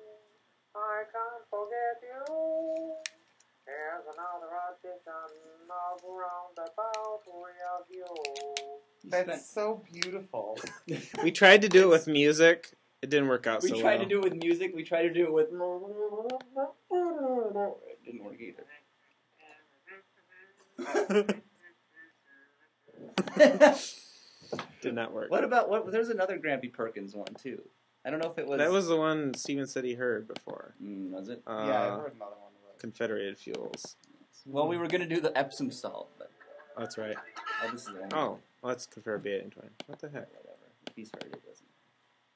I can't forget you. Here's another audition of Roundabout Review. That's so beautiful. We tried to do it with music. It didn't work out We so tried to do it with music. We tried to do it with. It didn't work either. Did not work. what about what? There's another Grampy Perkins one too. I don't know if it was. That was the one Steven said he heard before. Mm, was it? Uh, yeah, I've heard another one of. Confederated Fuels. Well, we were gonna do the Epsom salt, but That's right. oh, this is the one. Oh, well, that's Confederated Twine. What the heck? whatever. If he's heard it, doesn't.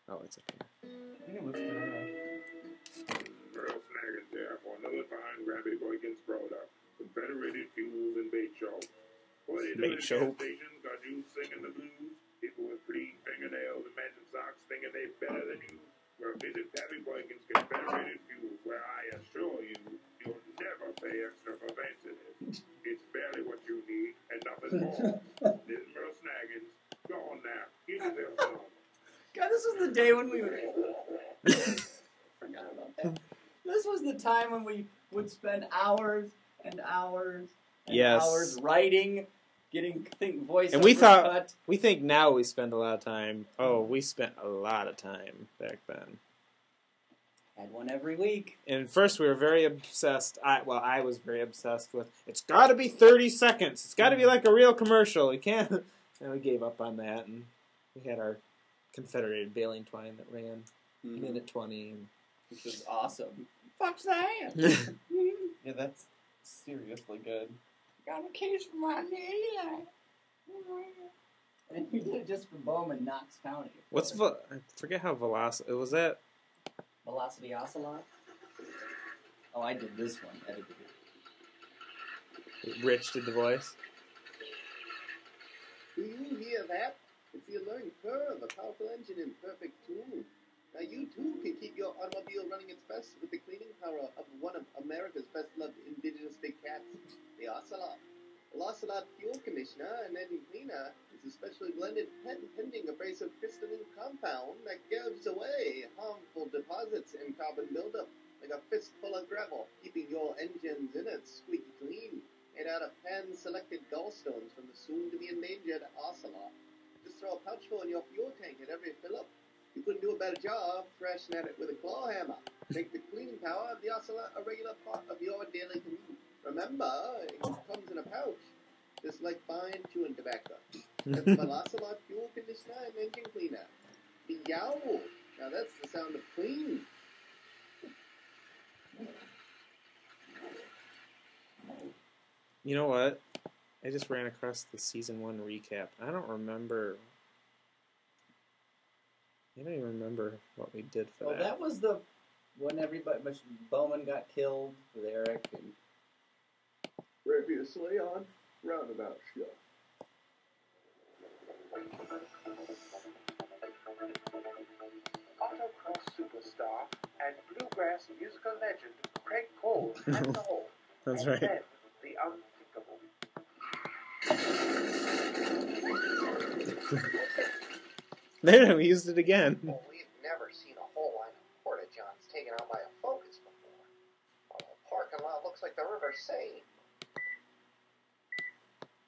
Oh, it's okay. You can listen to that. Earl Snaggins here for another fine Grandpa Boykin's product. Confederated Fuels and Bait Show. What are you doing Bait show. at gas stations? Got you singing the blues? People with clean fingernails and matching socks thinking they better than you. Well, visit Pappy Boykin's Confederated Fuels, where I assure you, you'll never pay extra for fanciness. It's barely what you need and nothing more. this is Earl Snaggins. Go on now. Give yourself some. God, this was the day when we were. Forgot about that. This was the time when we would spend hours and hours and Yes. hours writing, getting think voice And we thought- cut. We think now we spend a lot of time. Oh, we spent a lot of time back then. Had one every week. And first, we were very obsessed. I well, I was very obsessed with. It's got to be thirty seconds. It's got to be like a real commercial. You can't. And we gave up on that, and we had our Confederated baling twine that ran Mhm. minute twenty. And Which was awesome. Fuck's that? Yeah, that's seriously good. Got a case for my Natty and we did it just for Bowman, Knox County. What's course. Vel- I forget how Velocity was that? Velocity Ocelot? Oh, I did this one. Edited it. Rich did the voice. Do you hear that? It's the alluring purr of a powerful engine in perfect tune. Now you too can keep your automobile running its best with the cleaning power of one of America's best loved indigenous big cats, the Ocelot. The Ocelot Fuel Conditioner and Engine Cleaner is a specially blended patent pending abrasive crystalline compound that gives away harmful deposits and carbon buildup like a fistful of gravel, keeping your engine's innards squeaky clean made out of hand-selected gallstones from the soon-to-be endangered ocelot. Just throw a pouchful in your fuel tank at every fill-up. You couldn't do a better job thrashing at it with a claw hammer. Make the cleaning power of the ocelot a regular part of your daily commute. Remember, it comes in a pouch, just like fine chewing tobacco. That's the ocelot fuel conditioner and engine cleaner. The yowl. Now that's the sound of clean. You know what? I just ran across the season one recap. I don't remember. I don't even remember what we did for Well, that. that was the when everybody much Bowman got killed with Eric and Previously on Roundabout Show. Autocross superstar and bluegrass musical legend Craig Cole had the whole. That's and right. then the unthinkable. There, we used it again. Well, we've never seen a whole line of porta johns taken out by a Focus before. Well, we'll park like the River Sea.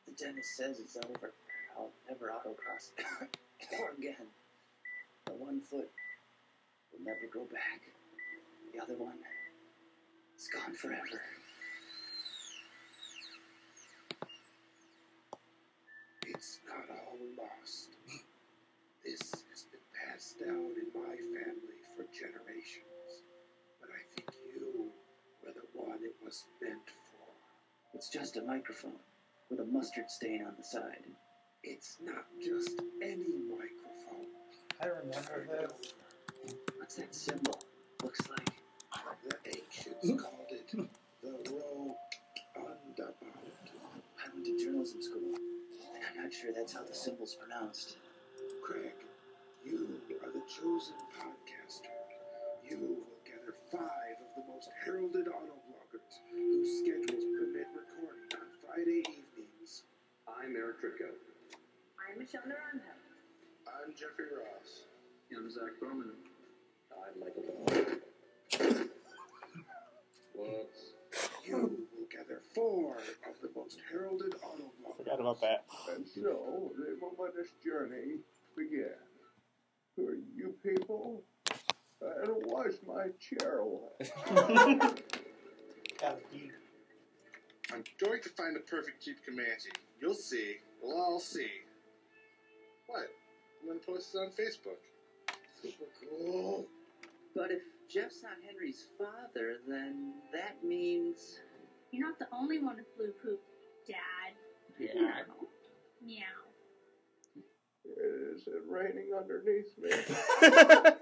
The dentist says it's over. I'll never autocross again. The one foot will never go back. The other one is gone forever. It's not all lost. This has been passed down in my family for generations. But I think you were the one it was meant for. It's just a microphone with a mustard stain on the side. It's not just any microphone. I remember this. What's that symbol? Looks like The ancients called it the rogue underbound. I went to journalism school, and I'm not sure that's how the symbol's pronounced. Craig, you are the chosen podcaster. You will gather five of the most heralded autobloggers whose schedules permit recording on Friday evenings. I'm Eric Tripko. I'm Michelle Naranjo. I'm Jeffrey Ross. I'm Zach Bowman. I'm Michael Bowman. Whoops. You will gather four of the most heralded auto autobloggers. Forgot about that. And so, the moment this journey began. Who are you people? And why's my chair away? Gotta be I'm going to find the perfect Jeep Comanche. You'll see. We'll all see. What? I'm going to post it on Facebook. Super cool. But if Jeff's not Henry's father, then that means. You're not the only one with blue poop, Dad. Yeah. Meow. Is it raining underneath me?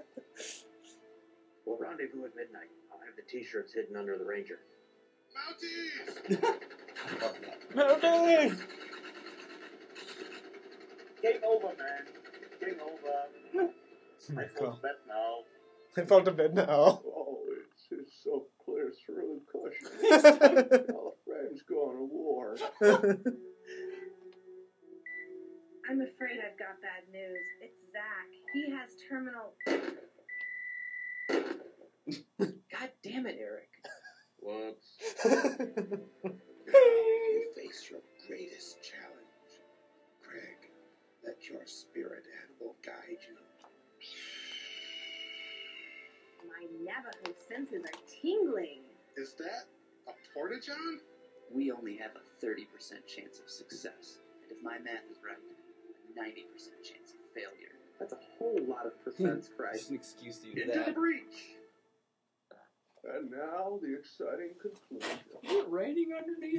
We'll rendezvous at midnight. I'll have the t-shirts hidden under the Ranger. Mounties! Mounties! Game over, man. Game over. I Cool. feel bet now. I fall to bed now. Oh, it's, it's so clear through the cushion. All friends going to war. I'm afraid I've got bad news. It's Zach. He has terminal. God damn it, Eric. Whoops. You face your greatest challenge. Craig, let your spirit animal guide you. My Navajo senses are tingling. Is that a porta-john? We only have a 30% chance of success. And if my math is right, a 90% chance of failure. That's a whole lot of hmm. percents, Craig. Just an excuse to use Into the breach! And now the exciting conclusion. Is it raining underneath